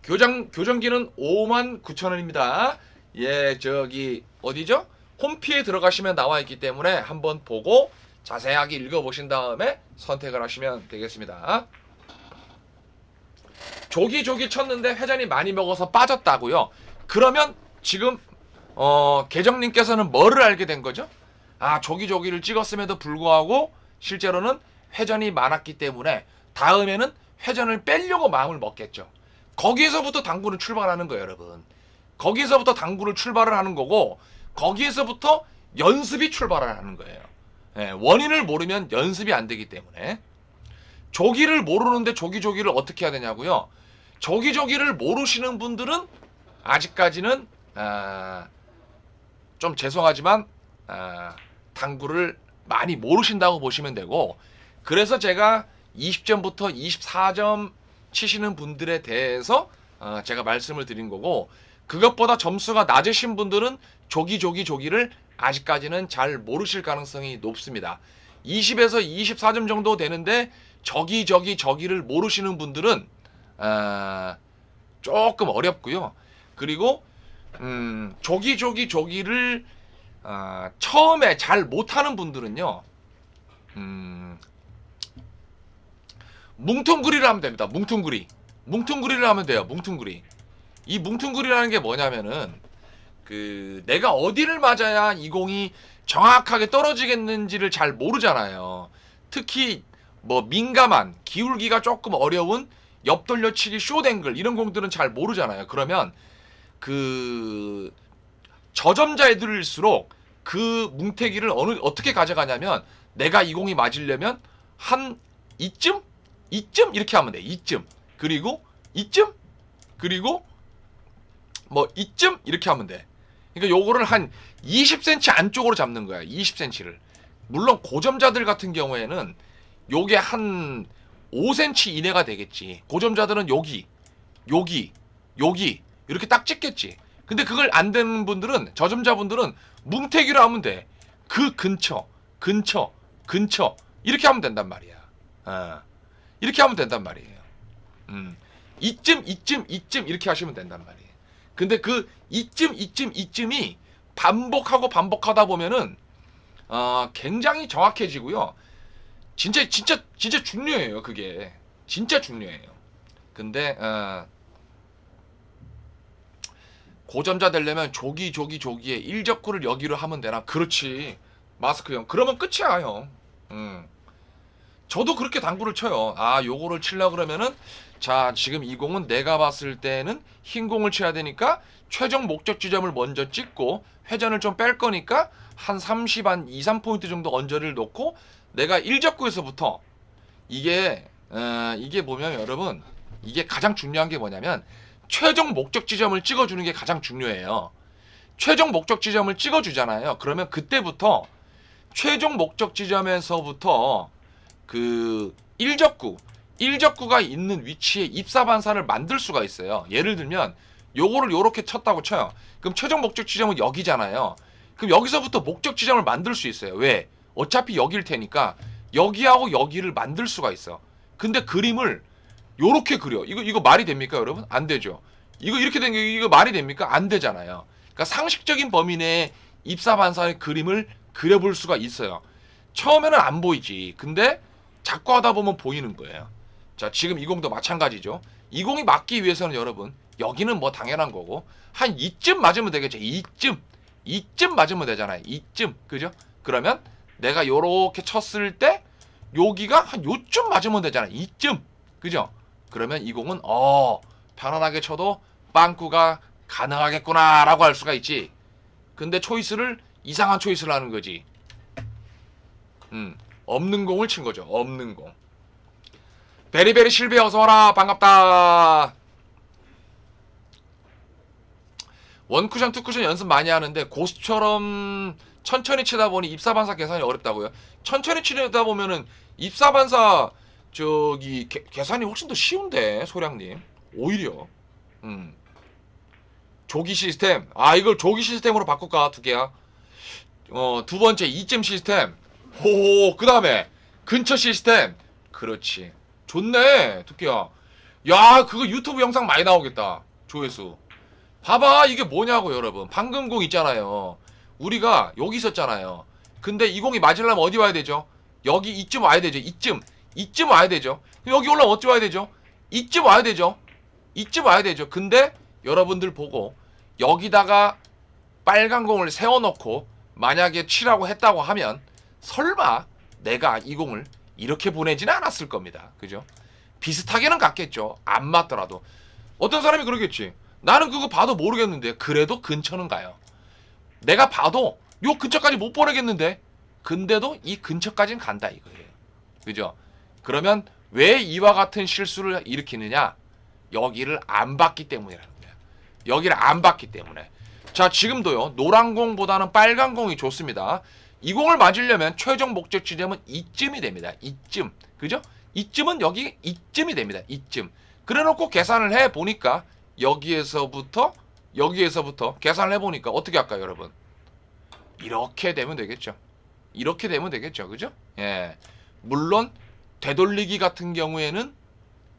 교장 교정기는 5만 9천 원입니다. 예, 저기 어디죠? 홈피에 들어가시면 나와 있기 때문에 한번 보고 자세하게 읽어보신 다음에 선택을 하시면 되겠습니다. 조기 조기 쳤는데 회전이 많이 먹어서 빠졌다고요. 그러면 지금 어, 계정님께서는 뭐를 알게 된 거죠? 아 조기 조기를 찍었음에도 불구하고 실제로는 회전이 많았기 때문에 다음에는 회전을 빼려고 마음을 먹겠죠. 거기에서부터 당구를 출발하는 거예요, 여러분. 거기에서부터 당구를 출발을 하는 거고 거기에서부터 연습이 출발을 하는 거예요. 예, 원인을 모르면 연습이 안 되기 때문에 조기를 모르는데 조기 조기를 어떻게 해야 되냐고요? 조기 조기를 모르시는 분들은 아직까지는 아, 좀 죄송하지만 아, 당구를 많이 모르신다고 보시면 되고 그래서 제가 20점부터 24점 치시는 분들에 대해서 어, 제가 말씀을 드린 거고 그것보다 점수가 낮으신 분들은 조기 조기 조기를 아직까지는 잘 모르실 가능성이 높습니다. 20에서 24점 정도 되는데 저기 저기 저기를 모르시는 분들은 아, 조금 어렵고요. 그리고 음, 조기 조기 조기를 아, 처음에 잘 못하는 분들은요. 음, 뭉퉁구리를 하면 됩니다. 뭉퉁구리. 뭉퉁구리를 하면 돼요. 뭉퉁구리. 이 뭉퉁구리라는 게 뭐냐면은 그 내가 어디를 맞아야 이 공이 정확하게 떨어지겠는지를 잘 모르잖아요. 특히 뭐 민감한 기울기가 조금 어려운 옆 돌려치기 쇼댕글 이런 공들은 잘 모르잖아요. 그러면 그 저점자 애들일수록 그 뭉태기를 어느 어떻게 가져가냐면 내가 이 공이 맞으려면 한 이쯤 이쯤 이렇게 하면 돼. 이쯤 그리고 이쯤 그리고 뭐 이쯤 이렇게 하면 돼. 그러니까 요거를 한 20cm 안쪽으로 잡는 거야. 20cm를. 물론 고점자들 같은 경우에는 요게 한 5cm 이내가 되겠지. 고점자들은 여기, 여기, 여기 이렇게 딱 찍겠지. 근데 그걸 안 되는 분들은 저점자분들은 뭉태기로 하면 돼. 그 근처, 근처, 근처 이렇게 하면 된단 말이야. 어. 이렇게 하면 된단 말이에요. 음. 이쯤, 이쯤, 이쯤 이렇게 하시면 된단 말이에요. 근데 그 이쯤, 이쯤, 이쯤이 반복하고 반복하다 보면은 어, 굉장히 정확해지고요. 진짜, 진짜, 진짜 중요해요. 그게 진짜 중요해요. 근데 어, 고점자 되려면 조기, 조기, 조기에 일적구를 여기로 하면 되나? 그렇지, 마스크 형. 그러면 끝이야, 형. 음. 저도 그렇게 당구를 쳐요. 아, 요거를 칠려 그러면은 자, 지금 이 공은 내가 봤을 때는 흰 공을 쳐야 되니까 최종 목적 지점을 먼저 찍고 회전을 좀 뺄 거니까 한 30, 한 2, 3포인트 정도 언저리를 놓고 내가 일적구에서부터 이게 어, 이게 보면 여러분 이게 가장 중요한 게 뭐냐면 최종 목적 지점을 찍어주는 게 가장 중요해요. 최종 목적 지점을 찍어주잖아요. 그러면 그때부터 최종 목적 지점에서부터 그 일적구, 일적구가 있는 위치에 입사 반사를 만들 수가 있어요. 예를 들면 요거를 요렇게 쳤다고 쳐요. 그럼 최종 목적 지점은 여기잖아요. 그럼 여기서부터 목적 지점을 만들 수 있어요. 왜? 어차피 여기일 테니까 여기하고 여기를 만들 수가 있어. 근데 그림을 요렇게 그려. 이거 이거 말이 됩니까, 여러분? 안 되죠. 이거 이렇게 된 게 이거 말이 됩니까? 안 되잖아요. 그러니까 상식적인 범위 내에 입사 반사의 그림을 그려볼 수가 있어요. 처음에는 안 보이지. 근데 자꾸 하다 보면 보이는 거예요. 자, 지금 이 공도 마찬가지죠. 이 공이 맞기 위해서는 여러분 여기는 뭐 당연한 거고 한 이쯤 맞으면 되겠죠. 이쯤 이쯤 맞으면 되잖아요. 이쯤 그죠? 그러면 내가 요렇게 쳤을 때 여기가 한 요쯤 맞으면 되잖아요. 이쯤 그죠? 그러면 이 공은 어 편안하게 쳐도 빵꾸가 가능하겠구나라고 할 수가 있지. 근데 초이스를 이상한 초이스를 하는 거지. 음 없는 공을 친 거죠. 없는 공. 베리베리 실비 어서 와라 반갑다. one쿠션 two쿠션 연습 많이 하는데 고수처럼 천천히 치다 보니 입사 반사 계산이 어렵다고요. 천천히 치다 보면은 입사 반사 저기 개- 계산이 훨씬 더 쉬운데 소량님. 오히려. 음. 조기 시스템. 아 이걸 조기 시스템으로 바꿀까? 두 개야. 어 두 번째 이점 시스템. 호그 다음에 근처 시스템. 그렇지. 좋네 두께야. 야 그거 유튜브 영상 많이 나오겠다. 조회수. 봐봐 이게 뭐냐고 여러분. 방금 공 있잖아요 우리가 여기 있었잖아요. 근데 이 공이 맞으려면 어디 와야 되죠? 여기 이쯤 와야 되죠. 이쯤. 이쯤 와야 되죠. 여기 올라면 어찌 와야 되죠? 이쯤 와야 되죠. 이쯤 와야 되죠. 근데 여러분들 보고 여기다가 빨간 공을 세워놓고 만약에 치라고 했다고 하면 설마 내가 이 공을 이렇게 보내지는 않았을 겁니다. 그죠? 비슷하게는 갔겠죠. 안 맞더라도. 어떤 사람이 그러겠지. 나는 그거 봐도 모르겠는데 그래도 근처는 가요 내가 봐도 요 근처까지 못 보내겠는데. 근데도 이 근처까지는 간다 이거예요. 그죠? 그러면 왜 이와 같은 실수를 일으키느냐? 여기를 안 봤기 때문이라는 거야 여기를 안 봤기 때문에. 자 지금도요 노란 공보다는 빨간 공이 좋습니다. 이 공을 맞으려면 최종 목적 지점은 이쯤이 됩니다. 이쯤. 그죠? 이쯤은 여기 이쯤이 됩니다. 이쯤. 그래 놓고 계산을 해 보니까 여기에서부터 여기에서부터 계산을 해 보니까 어떻게 할까요 여러분? 이렇게 되면 되겠죠. 이렇게 되면 되겠죠. 그죠? 예. 물론 되돌리기 같은 경우에는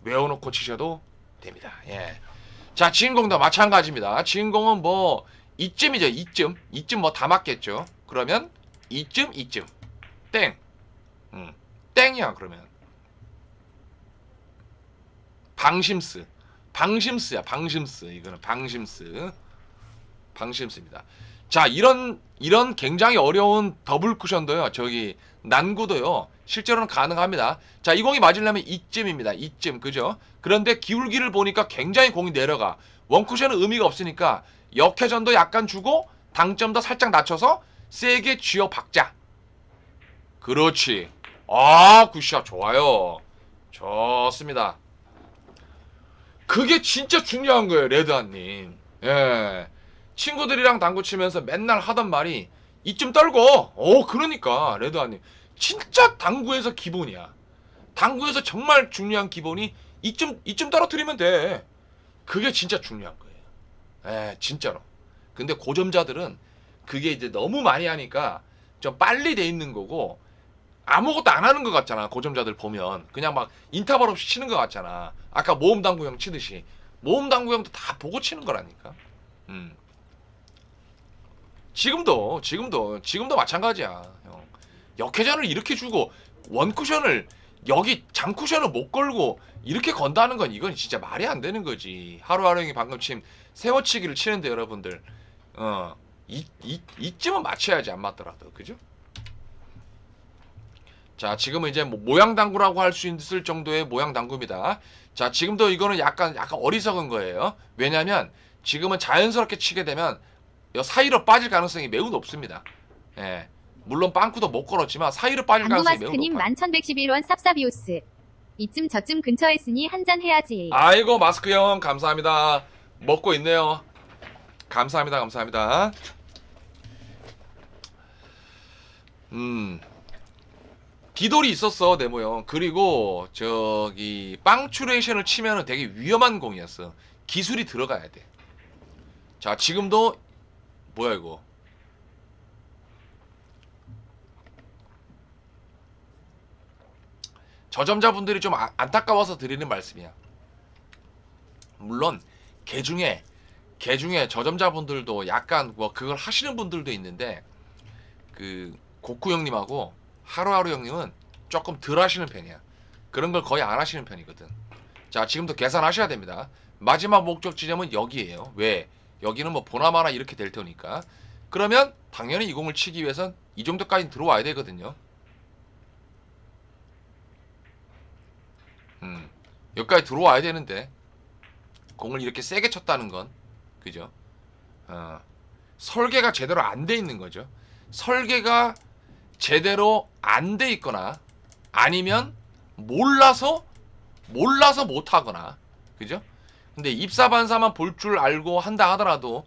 외워놓고 치셔도 됩니다. 예. 자 진공도 마찬가지입니다. 진공은 뭐 이쯤이죠 이쯤. 이쯤 뭐 다 맞겠죠. 그러면 이쯤 이쯤. 땡. 음, 땡이야 그러면. 방심스 방심스야 방심스. 이거는 방심스. 방심스입니다. 자 이런 이런 굉장히 어려운 더블 쿠션도요. 저기 난구도요. 실제로는 가능합니다. 자 이 공이 맞으려면 이쯤입니다. 이쯤. 그죠? 그런데 기울기를 보니까 굉장히 공이 내려가. 원쿠션은 의미가 없으니까 역회전도 약간 주고 당점도 살짝 낮춰서 세게 쥐어 박자. 그렇지. 아 굿샷. 좋아요. 좋습니다 그게 진짜 중요한 거예요 레드한님. 예. 친구들이랑 당구 치면서 맨날 하던 말이 이쯤 떨고. 어 그러니까 레드한님. 진짜 당구에서 기본이야. 당구에서 정말 중요한 기본이 이쯤 이쯤 떨어뜨리면 돼. 그게 진짜 중요한 거예요. 예 진짜로. 근데 고점자들은 그게 이제 너무 많이 하니까 좀 빨리 돼 있는 거고 아무것도 안 하는 것 같잖아 고점자들 보면. 그냥 막 인터벌 없이 치는 것 같잖아. 아까 모험 당구형 치듯이. 모험 당구형도 다 보고 치는 거라니까. 음. 지금도 지금도 지금도 마찬가지야 형. 역회전을 이렇게 주고 원쿠션을 여기 장쿠션을 못 걸고 이렇게 건다는 건 이건 진짜 말이 안 되는 거지. 하루하루 형이 방금 친 세워치기를 치는데 여러분들. 어. 이, 이, 이쯤은 맞춰야지 안 맞더라도. 그죠? 자 지금은 이제 뭐 모양 당구라고 할 수 있을 정도의 모양 당구입니다 자 지금도 이거는 약간 약간 어리석은 거예요 왜냐면 지금은 자연스럽게 치게 되면 여 사이로 빠질 가능성이 매우 높습니다 예 물론 빵꾸도 못 걸었지만 사이로 빠질 가능성이 매우 높아요 1111원 쌉싸비오스. 이쯤 저쯤 근처에 있으니 한 잔 해야지. 아이고 마스크 형 감사합니다. 먹고 있네요. 감사합니다, 감사합니다. 음. 비돌이 있었어 네모 형. 그리고 저기 빵추레이션을 치면은 되게 위험한 공이었어. 기술이 들어가야 돼. 자 지금도 뭐야 이거? 저점자분들이 좀 아- 안타까워서 드리는 말씀이야. 물론 개 중에 개 중에 저점자분들도 약간 뭐 그걸 하시는 분들도 있는데 그 고쿠 형님하고 하루하루 형님은 조금 덜 하시는 편이야. 그런 걸 거의 안 하시는 편이거든. 자 지금도 계산하셔야 됩니다. 마지막 목적 지점은 여기에요. 왜? 여기는 뭐 보나마나 이렇게 될 테니까. 그러면 당연히 이 공을 치기 위해선 이 정도까지 들어와야 되거든요. 음, 여기까지 들어와야 되는데 공을 이렇게 세게 쳤다는 건 그죠? 어, 설계가 제대로 안 돼 있는 거죠. 설계가 제대로 안 돼 있거나 아니면 몰라서 몰라서 못 하거나 그죠? 근데 입사반사만 볼 줄 알고 한다 하더라도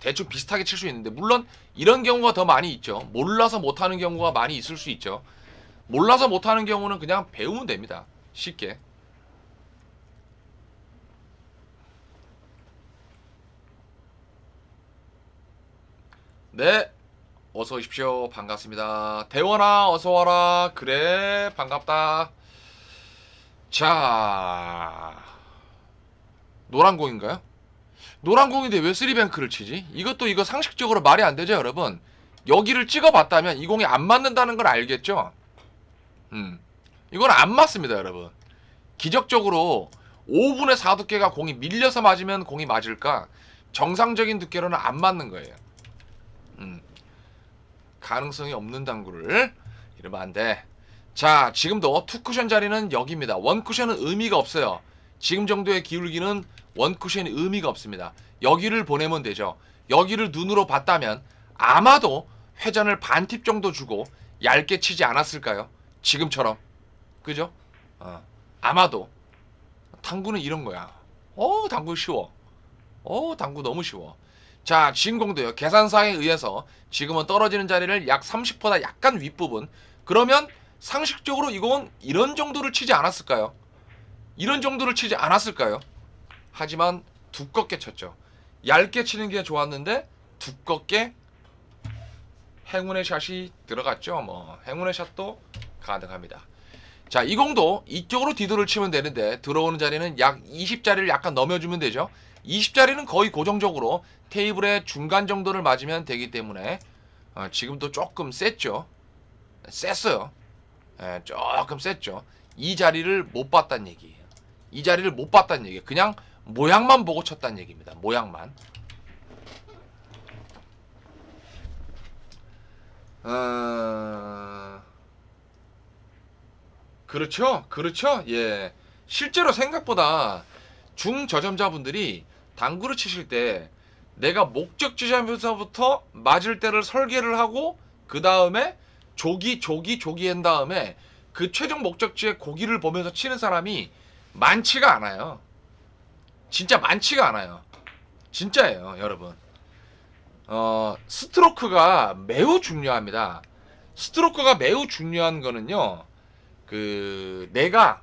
대충 비슷하게 칠 수 있는데 물론 이런 경우가 더 많이 있죠. 몰라서 못 하는 경우가 많이 있을 수 있죠. 몰라서 못 하는 경우는 그냥 배우면 됩니다. 쉽게. 네. 어서 오십시오. 반갑습니다. 대원아, 어서 와라. 그래, 반갑다. 자. 노란 공인가요? 노란 공인데 왜 쓰리뱅크를 치지? 이것도 이거 상식적으로 말이 안 되죠, 여러분? 여기를 찍어봤다면 이 공이 안 맞는다는 걸 알겠죠? 음. 이건 안 맞습니다, 여러분. 기적적으로 5분의 4 두께가 공이 밀려서 맞으면 공이 맞을까? 정상적인 두께로는 안 맞는 거예요. 음. 가능성이 없는 당구를 이러면 안 돼. 자, 지금도 투쿠션 자리는 여기입니다. 원쿠션은 의미가 없어요. 지금 정도의 기울기는 원쿠션이 의미가 없습니다. 여기를 보내면 되죠. 여기를 눈으로 봤다면 아마도 회전을 반팁 정도 주고 얇게 치지 않았을까요? 지금처럼. 그죠? 어, 아마도. 당구는 이런 거야. 어, 당구 쉬워. 어, 당구 너무 쉬워. 자, 진공도요. 계산상에 의해서 지금은 떨어지는 자리를 약 30보다 약간 윗부분. 그러면 상식적으로 이건 이런 정도를 치지 않았을까요? 이런 정도를 치지 않았을까요? 하지만 두껍게 쳤죠. 얇게 치는 게 좋았는데 두껍게 행운의 샷이 들어갔죠. 뭐 행운의 샷도 가능합니다. 자, 이 공도 이쪽으로 디도를 치면 되는데 들어오는 자리는 약 20자리를 약간 넘겨주면 되죠. 20자리는 거의 고정적으로 테이블의 중간 정도를 맞으면 되기 때문에 어, 지금도 조금 셌죠. 셌어요. 예, 조금 셌죠. 이 자리를 못 봤다는 얘기예요. 이 자리를 못 봤다는 얘기예요. 그냥 모양만 보고 쳤다는 얘기입니다. 모양만. 어... 그렇죠. 그렇죠. 예. 실제로 생각보다 중저점자분들이 당구를 치실 때 내가 목적 지점에서부터 맞을 때를 설계를 하고 그 다음에 조기 조기 조기 한 다음에 그 최종 목적지의 고기를 보면서 치는 사람이 많지가 않아요. 진짜 많지가 않아요. 진짜예요, 여러분. 어, 스트로크가 매우 중요합니다. 스트로크가 매우 중요한 거는요. 그 내가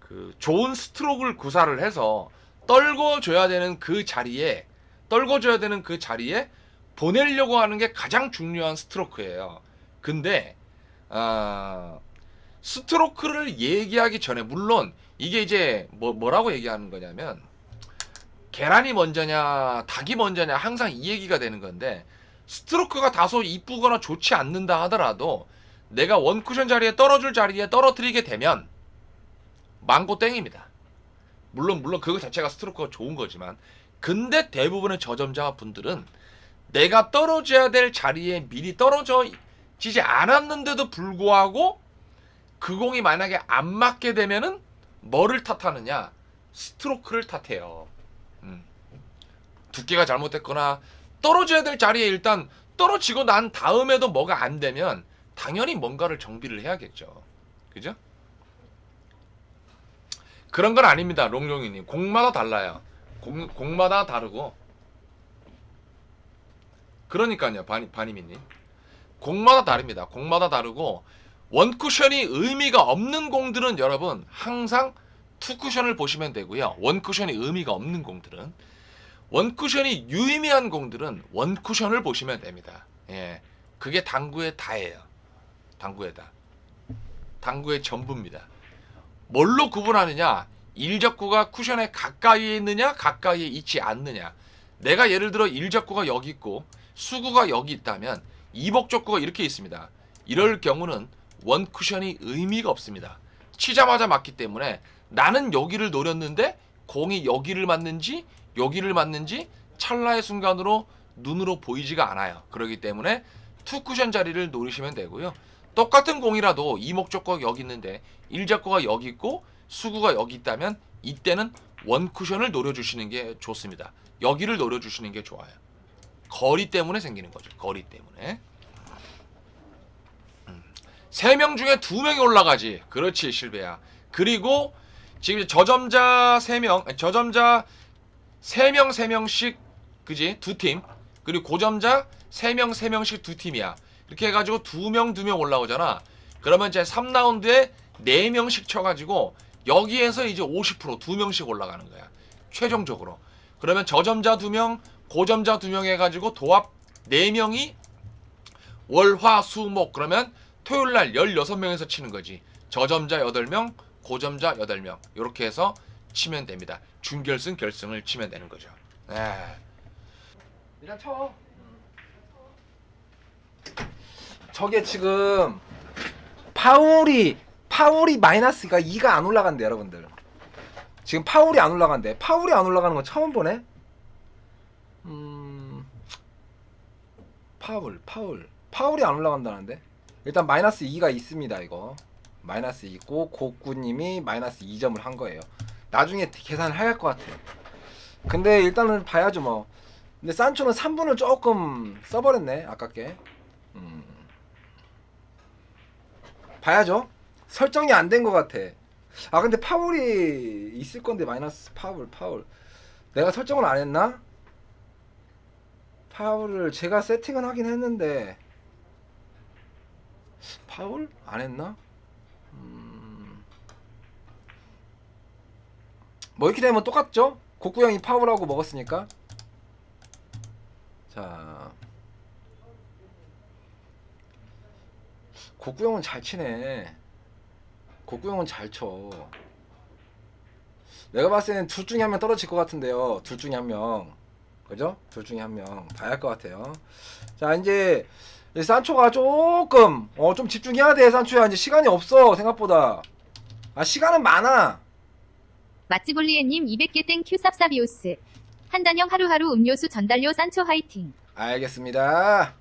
그 좋은 스트로크를 구사를 해서 떨궈 줘야 되는 그 자리에 떨궈 줘야 되는 그 자리에 보내려고 하는 게 가장 중요한 스트로크예요. 근데 아 스트로크를 얘기하기 전에 물론 이게 이제 뭐 뭐라고 얘기하는 거냐면 계란이 먼저냐 닭이 먼저냐 항상 이 얘기가 되는 건데 스트로크가 다소 이쁘거나 좋지 않는다 하더라도 내가 원쿠션 자리에 떨어질 자리에 떨어뜨리게 되면 망고 땡입니다. 물론 물론 그거 자체가 스트로크가 좋은 거지만 근데 대부분의 저점자 분들은 내가 떨어져야 될 자리에 미리 떨어지지 않았는데도 불구하고 그 공이 만약에 안 맞게 되면은 뭐를 탓하느냐 스트로크를 탓해요. 음. 두께가 잘못됐거나 떨어져야 될 자리에 일단 떨어지고 난 다음에도 뭐가 안 되면 당연히 뭔가를 정비를 해야겠죠. 그죠? 그런 건 아닙니다, 롱룡이님. 공마다 달라요. 공, 공마다 다르고. 그러니까요, 바니, 바니미님. 공마다 다릅니다. 공마다 다르고 원쿠션이 의미가 없는 공들은 여러분 항상 투쿠션을 보시면 되고요. 원쿠션이 의미가 없는 공들은 원쿠션이 유의미한 공들은 원쿠션을 보시면 됩니다. 예, 그게 당구의 다예요. 당구의 다. 당구의 전부입니다. 뭘로 구분하느냐? 일적구가 쿠션에 가까이에 있느냐, 가까이에 있지 않느냐. 내가 예를 들어 일적구가 여기 있고 수구가 여기 있다면 이목적구가 이렇게 있습니다. 이럴 경우는 one 쿠션이 의미가 없습니다. 치자마자 맞기 때문에 나는 여기를 노렸는데 공이 여기를 맞는지 여기를 맞는지 찰나의 순간으로 눈으로 보이지가 않아요. 그렇기 때문에 two 쿠션 자리를 노리시면 되고요. 똑같은 공이라도 이목적구가 여기 있는데 일적구가 여기 있고 수구가 여기 있다면 이때는 one 쿠션을 노려주시는 게 좋습니다. 여기를 노려주시는 게 좋아요. 거리 때문에 생기는 거죠. 거리 때문에. 세 명 중에 두 명이 올라가지. 그렇지, 실베야. 그리고 지금 저점자 세 명, 저점자 세 명 세 명씩 그지? 두 팀. 그리고 고점자 세 명 세 명씩 두 팀이야. 이렇게 해 가지고 두 명 두 명 올라오잖아. 그러면 이제 3라운드에 네 명씩 쳐 가지고 여기에서 이제 50%두 명씩 올라가는 거야. 최종적으로. 그러면 저점자 두 명, 고점자 두명 해가지고 도합 네 명이 월 화 수 목 그러면 토요일 날 16명에서 치는 거지. 저점자 8명, 고점자 8명. 이렇게 해서 치면 됩니다. 준결승 결승을 치면 되는 거죠. 예. 일단 쳐. 저게 지금 파울이 파울이 마이너스가 2가 안 올라간대 여러분들. 지금 파울이 안 올라간대. 파울이 안 올라가는 건 처음 보네. 음. 파울, 파울. 파울이 안 올라간다는데. 일단 마이너스 2가 있습니다, 이거. 마이너스 있고 고구님이 마이너스 2점을 한 거예요. 나중에 계산을 해야 할 것 같아요. 근데 일단은 봐야죠 뭐. 근데 산초는 3분을 조금 써버렸네 아깝게 음. 봐야죠 설정이 안 된 것 같아 아 근데 파울이 있을 건데 마이너스 파울 파울 내가 설정을 안 했나? 파울을 제가 세팅은 하긴 했는데 파울? 안 했나? 음. 뭐 이렇게 되면 똑같죠? 곡구 형이 파울하고 먹었으니까 자 곡구형은 잘 치네. 곡구형은 잘 쳐. 내가 봤을 때는 둘 중에 한 명 떨어질 것 같은데요. 둘 중에 한 명. 그죠? 둘 중에 한 명. 봐야 할 것 같아요. 자 이제 이 산초가 조금 어 좀 집중해야 돼 산초야. 이제 시간이 없어 생각보다. 아 시간은 많아. 마찌볼리에 님 200개 thank you 쌉싸비오스. 한단형 하루하루 음료수 전달료 산초 화이팅. 알겠습니다.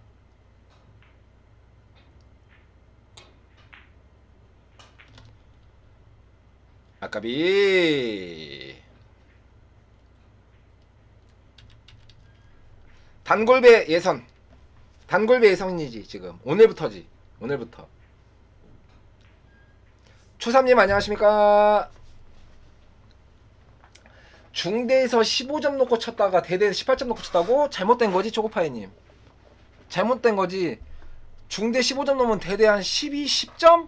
아까비. 단골배 예선. 단골배 예선이지 지금. 오늘부터지. 오늘부터. 초삼님 안녕하십니까? 중대에서 15점 놓고 쳤다가 대대에서 18점 놓고 쳤다고? 잘못된 거지 초코파이님. 잘못된 거지. 중대 15점 넘으면 대대 한 12, 10점?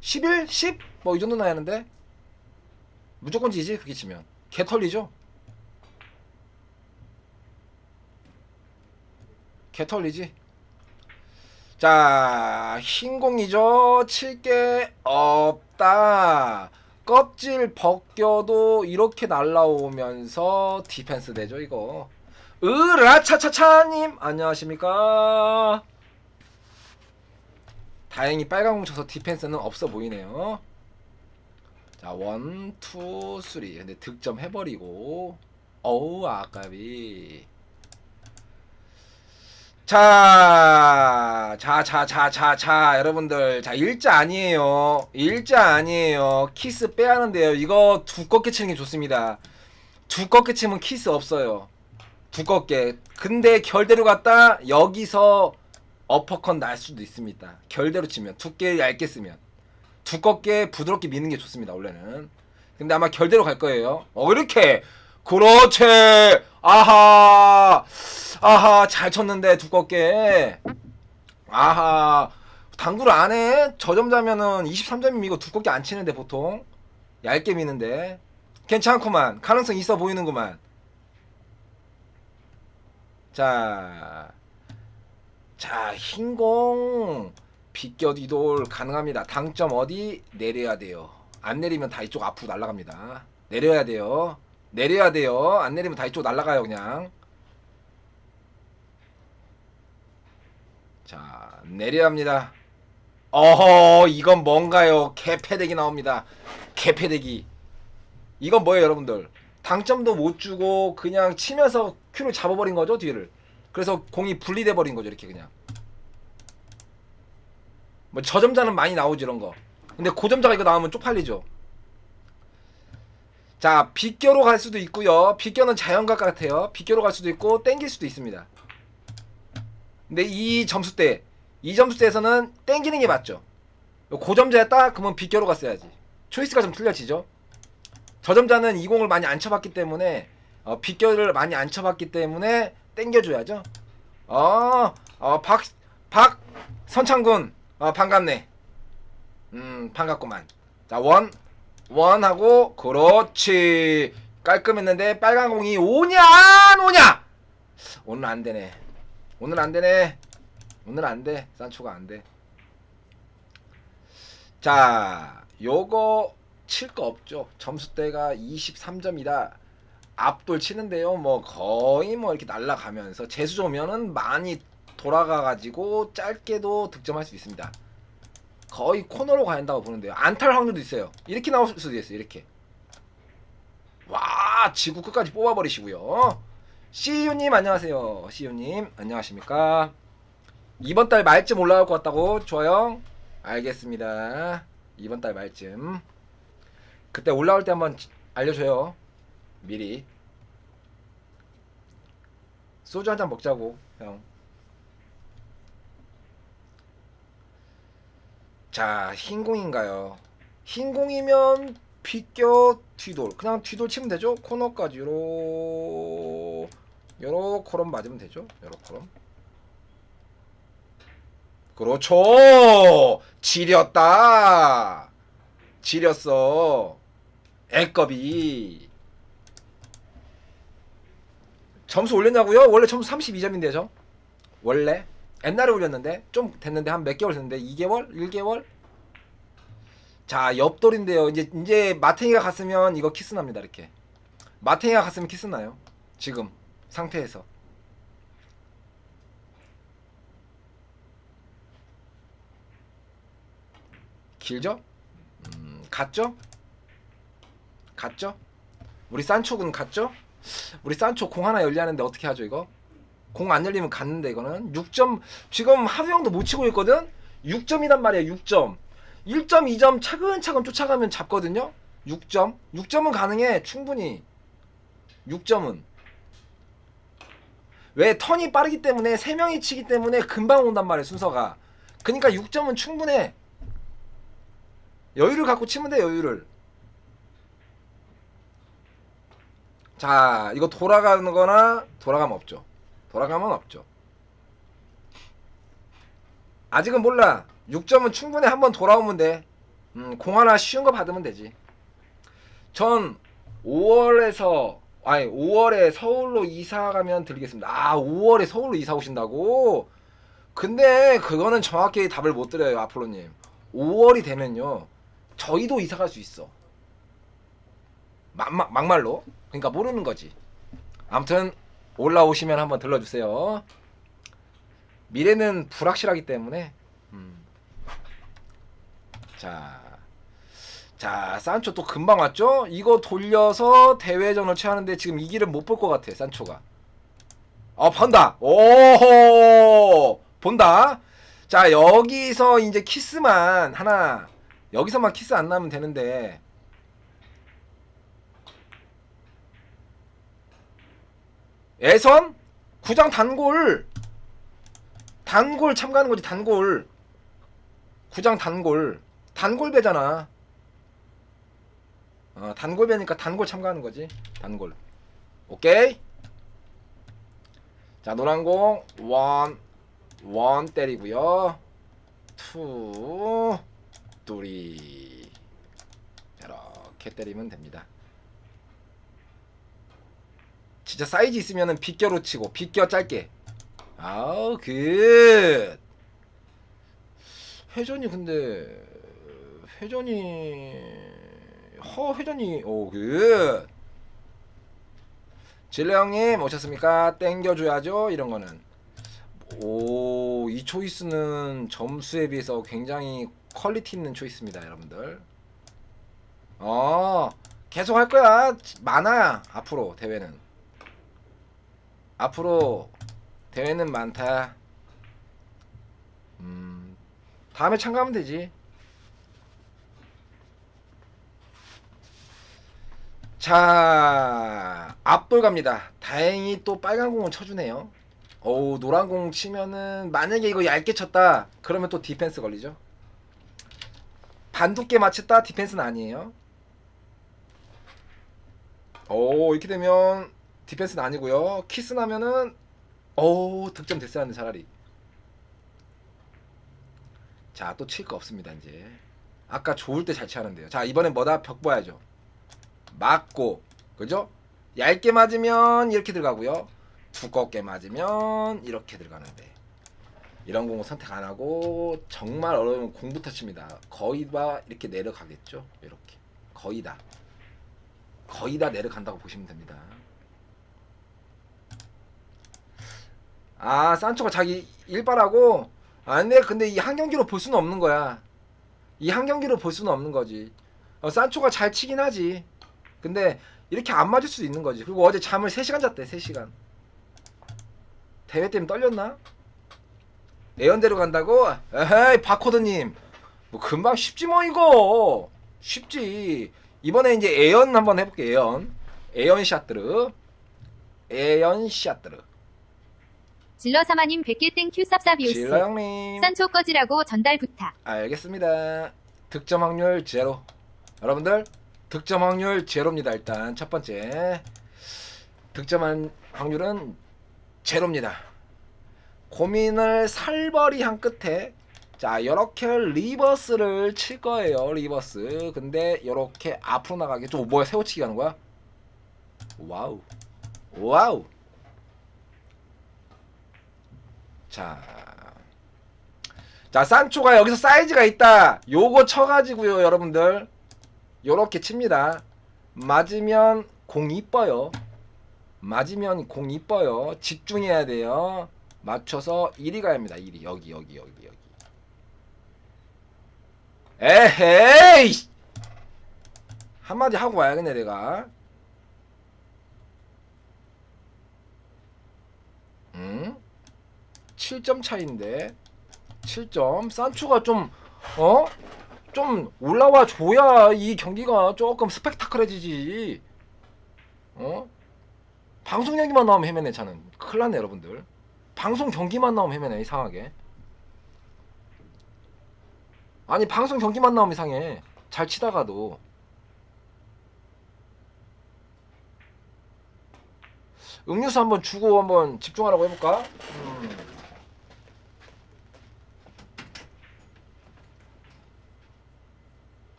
11, 10? 뭐 이 정도 나야 하는데 무조건 지지 그게 치면. 개 털리죠? 개 털리지? 자 흰공이죠? 칠게 없다. 껍질 벗겨도 이렇게 날라오면서 디펜스 되죠 이거. 으라차차차님 안녕하십니까? 다행히 빨간 공 쳐서 디펜스는 없어 보이네요 자 one, two, three 근데 득점 해버리고 어우 아까비 자, 자, 자, 자, 자, 자, 여러분들. 자, 일자 아니에요. 일자 아니에요. 키스 빼야 하는데요. 이거 두껍게 치는 게 좋습니다. 두껍게 치면 키스 없어요. 두껍게. 근데 결대로 갔다 여기서 어퍼컷 날 수도 있습니다. 결대로 치면. 두께 얇게 쓰면. 두껍게 부드럽게 미는 게 좋습니다. 원래는. 근데 아마 결대로 갈 거예요. 어 이렇게 그렇지. 아하 아하 잘 쳤는데 두껍게. 아하 당구를 안 해? 저점자면은 23점이면 이거 두껍게 안 치는데 보통 얇게 미는데 괜찮구만 가능성 있어 보이는구만 자, 자 흰공 비껴 뒤돌 가능합니다. 당점 어디? 내려야 돼요. 안 내리면 다 이쪽 앞으로 날아갑니다. 내려야 돼요. 내려야 돼요. 안 내리면 다 이쪽 날아가요 그냥. 자 내려야 합니다. 어허 이건 뭔가요? 개패대기 나옵니다. 개패대기. 이건 뭐예요 여러분들? 당점도 못 주고 그냥 치면서 큐를 잡아버린 거죠 뒤를. 그래서 공이 분리돼 버린 거죠 이렇게 그냥 뭐 저점자는 많이 나오지 이런 거. 근데 고점자가 이거 나오면 쪽팔리죠. 자 빗겨로 갈 수도 있고요. 빗겨는 자연각 같아요. 빗겨로 갈 수도 있고 땡길 수도 있습니다. 근데 이 점수대 이 점수대에서는 땡기는 게 맞죠. 고점자였다 그러면 빗겨로 갔어야지. 초이스가 좀 틀려지죠. 저점자는 20을 많이 안 쳐봤기 때문에 어, 빗결을 많이 안 쳐봤기 때문에 땡겨줘야죠. 어, 어, 박, 박, 선창군, 어, 반갑네. 음, 반갑구만. 자, 원, 원 하고, 그렇지. 깔끔했는데, 빨간 공이 오냐, 안 오냐? 오늘 안 되네. 오늘 안 되네. 오늘 안 돼. 산초가 안 돼. 자, 요거 칠 거 없죠. 점수대가 23점이다. 앞돌 치는데요. 뭐 거의 뭐 이렇게 날아가면서 재수조면은 많이 돌아가 가지고 짧게도 득점할 수 있습니다. 거의 코너로 가야 한다고 보는데요. 안탈 확률도 있어요. 이렇게 나올 수도 있어요. 이렇게. 와, 지구 끝까지 뽑아 버리시고요. CU님 안녕하세요. CU님 안녕하십니까? 이번 달 말쯤 올라올 것 같다고 좋아요. 알겠습니다. 이번 달 말쯤. 그때 올라올 때 한번 알려줘요. 미리. 소주 한 잔 먹자고, 형. 자, 흰공인가요? 흰공이면 비껴 뒤돌. 그냥 뒤돌 치면 되죠? 코너까지 요러 요러 코럼 맞으면 되죠? 요러 코럼. 그렇죠. 지렸다. 지렸어. 애겁이. 점수 올렸냐고요? 원래 점수 32점인데요, 저. 원래 옛날에 올렸는데 좀 됐는데 한 몇 개월 됐는데 2개월, 1개월. 자, 옆돌인데요. 이제 이제 마탱이가 갔으면 이거 키스 납니다, 이렇게. 마탱이가 갔으면 키스 나요. 지금 상태에서. 길죠? 음, 갔죠? 갔죠? 우리 산초군 갔죠? 우리 산초 공 하나 열리하는데 어떻게 하죠 이거? 공 안 열리면 갔는데 이거는. 6점 지금 하루형도 못 치고 있거든? 6점이란 말이에요 6점. 1.2점 차근차근 쫓아가면 잡거든요? 6점. 6점은 가능해 충분히. 6점은. 왜 턴이 빠르기 때문에 3명이 치기 때문에 금방 온단 말이에요 순서가. 그러니까 6점은 충분해. 여유를 갖고 치면 돼 여유를. 자 이거 돌아가는 거나 돌아가면 없죠 돌아가면 없죠. 아직은 몰라. 6점은 충분히 한번 돌아오면 돼공 하나 쉬운 거 받으면 되지. 전 5월에서 아니 5월에 서울로 이사 가면 드리겠습니다. 아 5월에 서울로 이사 오신다고? 근데 그거는 정확히 답을 못 드려요 아폴로님. 5월이 되면요. 저희도 이사 갈 수 있어. 막, 막, 막말로. 그러니까 모르는 거지. 아무튼 올라오시면 한번 들러주세요. 미래는 불확실하기 때문에. 음. 자, 자 산초 또 금방 왔죠? 이거 돌려서 대회전을 취하는데 지금 이 길은 못 볼 것 같아 산초가. 어 본다. 오호 본다. 자 여기서 이제 키스만 하나 여기서만 키스 안 나면 되는데 애선 구장 단골 단골 참가하는 거지 단골 구장 단골 단골 배잖아 어, 단골배니까 단골 참가하는 거지. 단골. 오케이. 자 노란 공 원, one 때리고요. two, three. 이렇게 때리면 됩니다. 진짜 사이즈 있으면은 빗겨로 치고 빗겨 짧게. 아우 good. 회전이 근데 회전이 허 회전이 오 good. 질레 형님 오셨습니까? 땡겨줘야죠 이런 거는 오 이 choice는 점수에 비해서 굉장히 quality 있는 choice입니다 여러분들 어 계속 할 거야 많아 앞으로 대회는 앞으로 대회는 많다. 음 다음에 참가하면 되지. 자 앞돌 갑니다. 다행히 또 빨간 공을 쳐주네요. 어우 노란 공 치면은 만약에 이거 얇게 쳤다 그러면 또 디펜스 걸리죠. 반두께 맞췄다 디펜스는 아니에요. 오 이렇게 되면 디펜스는 아니고요 키스 나면은 오 득점 됐어야 하는데 차라리 자 또 칠 거 없습니다 이제 아까 좋을 때 잘 치는데요 자 이번엔 뭐다 벽 봐야죠 맞고 그죠? 얇게 맞으면 이렇게 들어가고요. 두껍게 맞으면 이렇게 들어가는데 이런 공을 선택 안 하고 정말 어려운 공부터 칩니다. 거의 다 이렇게 내려가겠죠. 이렇게 거의 다 거의 다 내려간다고 보시면 됩니다. 아 산초가 자기 일발하고 안돼 근데 이 한 경기로 볼 수는 없는 거야. 이 한 경기로 볼 수는 없는 거지. 어, 산초가 잘 치긴 하지. 근데 이렇게 안 맞을 수도 있는 거지. 그리고 어제 잠을 3시간 잤대. 3시간. 대회 때문에 떨렸나? 애연대로 간다고? 에헤이 바코드님 뭐 금방 쉽지 뭐 이거 쉽지 이번에 이제 애연 한번 해볼게 애연 애연 샷드르 애연 샷드르 질러 사마님 100개 땡큐. 질러 형님 산초 꺼지라고 전달 부탁. 알겠습니다. 득점 확률 제로. 여러분들 득점 확률 제로입니다. 일단 첫 번째 득점한 확률은 제로입니다. 고민을 살벌이 한 끝에 자 이렇게 리버스를 칠 거예요. 리버스. 근데 이렇게 앞으로 나가게 좀 뭐야 세워치기 하는 거야? Wow. Wow. 자. 자, 산초가 여기서 사이즈가 있다. 요거 쳐가지고요, 여러분들. 요렇게 칩니다. 맞으면 공 이뻐요. 맞으면 공 이뻐요. 집중해야 돼요. 맞춰서 1위 가야 합니다. 1위. 여기, 여기, 여기, 여기. 에헤이! 한마디 하고 와야겠네, 내가. 응? 7점 차인데 7점 산초가 좀 어? 좀 올라와 줘야 이 경기가 조금 스펙타클해지지 어? 방송 경기만 나오면 헤매네 차는 큰일 났네 여러분들 방송 경기만 나오면 헤매네 이상하게 아니 방송 경기만 나오면 이상해 잘 치다가도 음료수 한번 주고 한번 집중하라고 해볼까? 음.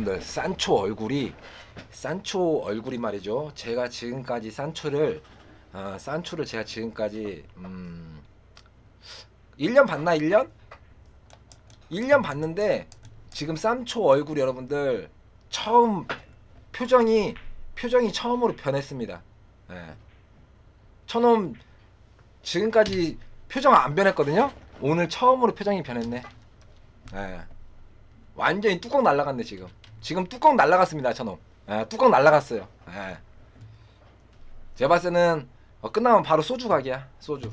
여러분들 산초 얼굴이 산초 얼굴이 말이죠. 제가 지금까지 산초를 어, 산초를 제가 지금까지 음 1년 봤나 1년? 1년 봤는데 지금 산초 얼굴 여러분들 처음 표정이 표정이 처음으로 변했습니다. 예. 처음 지금까지 표정 안 변했거든요. 오늘 처음으로 표정이 변했네. 예. 완전히 뚜껑 날라갔네 지금. 지금 뚜껑 날라갔습니다 저놈. 예, 뚜껑 날라갔어요. 예. 제가 봤을 때는 어, 끝나면 바로 소주 가게야. 소주.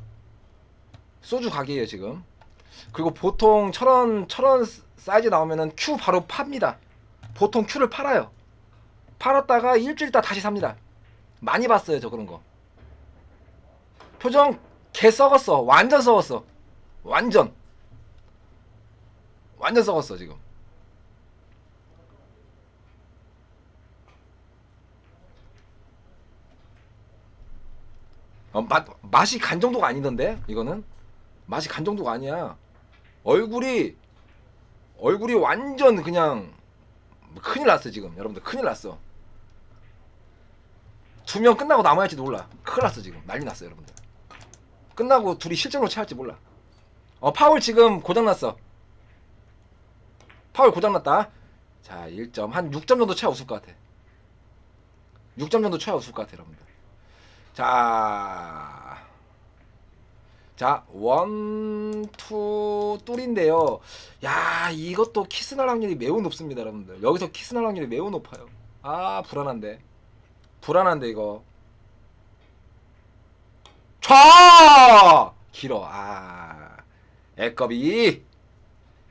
소주 가게예요 지금. 그리고 보통 철원 철원 사이즈 나오면은 큐 바로 팝니다. 보통 큐를 팔아요. 팔았다가 일주일 있다 다시 삽니다. 많이 봤어요 저 그런 거. 표정 개 썩었어. 완전 썩었어. 완전. 완전 썩었어 지금. 어, 맛 맛이 간 정도가 아니던데 이거는 맛이 간 정도가 아니야. 얼굴이 얼굴이 완전 그냥 큰일 났어 지금 여러분들 큰일 났어. 두 명 끝나고 남아야지도 몰라. 큰일 났어 지금 난리 났어 여러분들. 끝나고 둘이 실전으로 채할지 몰라. 어 파울 지금 고장 났어. 파울 고장 났다. 자 1점 한 6점 정도 채야 웃을 것 같아. 6점 정도 채야 웃을 것 같아 여러분들. 자. 자, 원, 투, 뚫인데요. 야, 이것도 키스날 확률이 매우 높습니다, 여러분들. 여기서 키스날 확률이 매우 높아요. 아, 불안한데. 불안한데, 이거. 차! 길어. 아. 애겁이.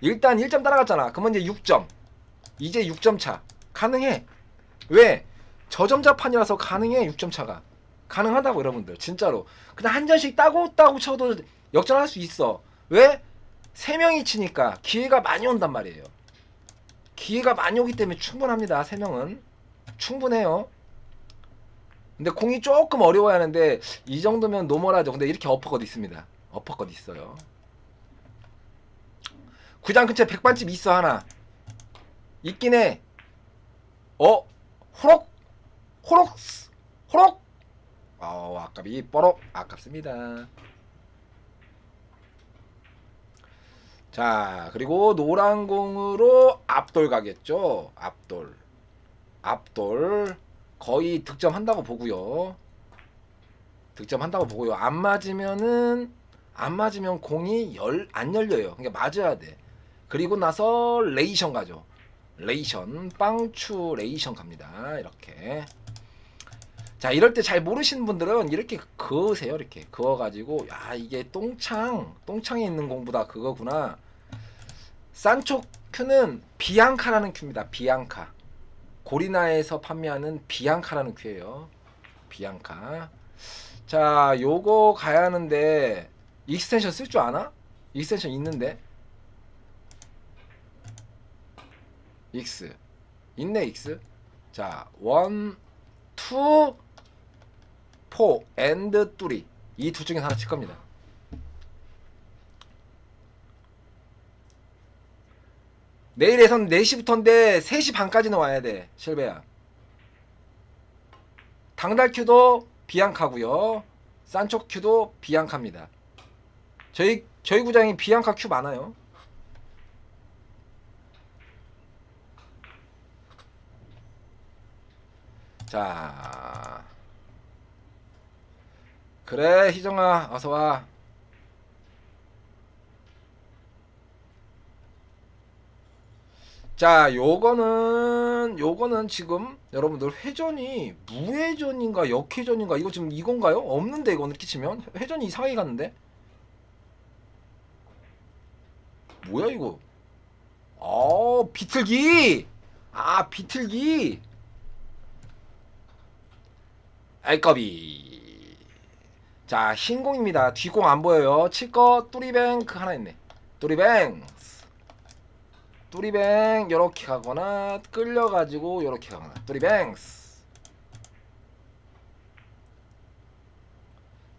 일단 1점 따라갔잖아. 그러면 이제 6점. 이제 6점 차. 가능해. 왜? 저점자판이라서 가능해, 6점 차가. 가능하다고 여러분들 진짜로 그냥 한 잔씩 따고 따고 쳐도 역전할 수 있어 왜? 세 명이 치니까 기회가 많이 온단 말이에요 기회가 많이 오기 때문에 충분합니다 세 명은 충분해요 근데 공이 조금 어려워야 하는데 이 정도면 노멀하죠 근데 이렇게 어퍼컷 있습니다 어퍼컷 있어요 구장 근처에 백반집 있어 하나 있긴 해 어? 호록? 호록? 호록? 어, 아깝이 뽀록 아깝습니다. 자, 그리고 노란 공으로 앞돌 가겠죠. 앞돌. 앞돌 거의 득점한다고 보고요. 득점한다고 보고요. 안 맞으면은 안 맞으면 공이 열 안 열려요. 그러니까 맞아야 돼. 그리고 나서 레이션 가죠. 레이션 빵추 레이션 갑니다. 이렇게. 자 이럴 때 잘 모르시는 분들은 이렇게 그으세요 이렇게. 그어가지고 야 이게 똥창 똥창에 있는 공보다 그거구나. 산초 큐는 비앙카라는 큐입니다 비앙카. 고리나에서 판매하는 비앙카라는 큐예요 비앙카. 자 요거 가야 하는데 extension 쓸 줄 아나? extension 있는데? ex. 있네 ex. 자 one two, four, and three. 이 둘 중에 하나 칠 겁니다. 내일에선 4시부터인데 3시 반까지는 와야 돼 실베야 당달 큐도 비앙카고요. 산초 큐도 비앙카입니다. 저희 저희 구장이 비앙카 큐 많아요. 자 그래 희정아 어서와. 자 요거는 요거는 지금 여러분들 회전이 무회전인가 역회전인가 이거 지금 이건가요? 없는데 이거 이렇게 치면? 회전이 이상하게 갔는데? 뭐야 이거? 어 비틀기! 아 비틀기! 알거비 자 흰공입니다. 뒷공 안 보여요. 칠거 뚜리뱅크 하나 있네. 뚜리뱅 뚜리뱅 요렇게 가거나 끌려가지고 요렇게 가거나. 뚜리뱅스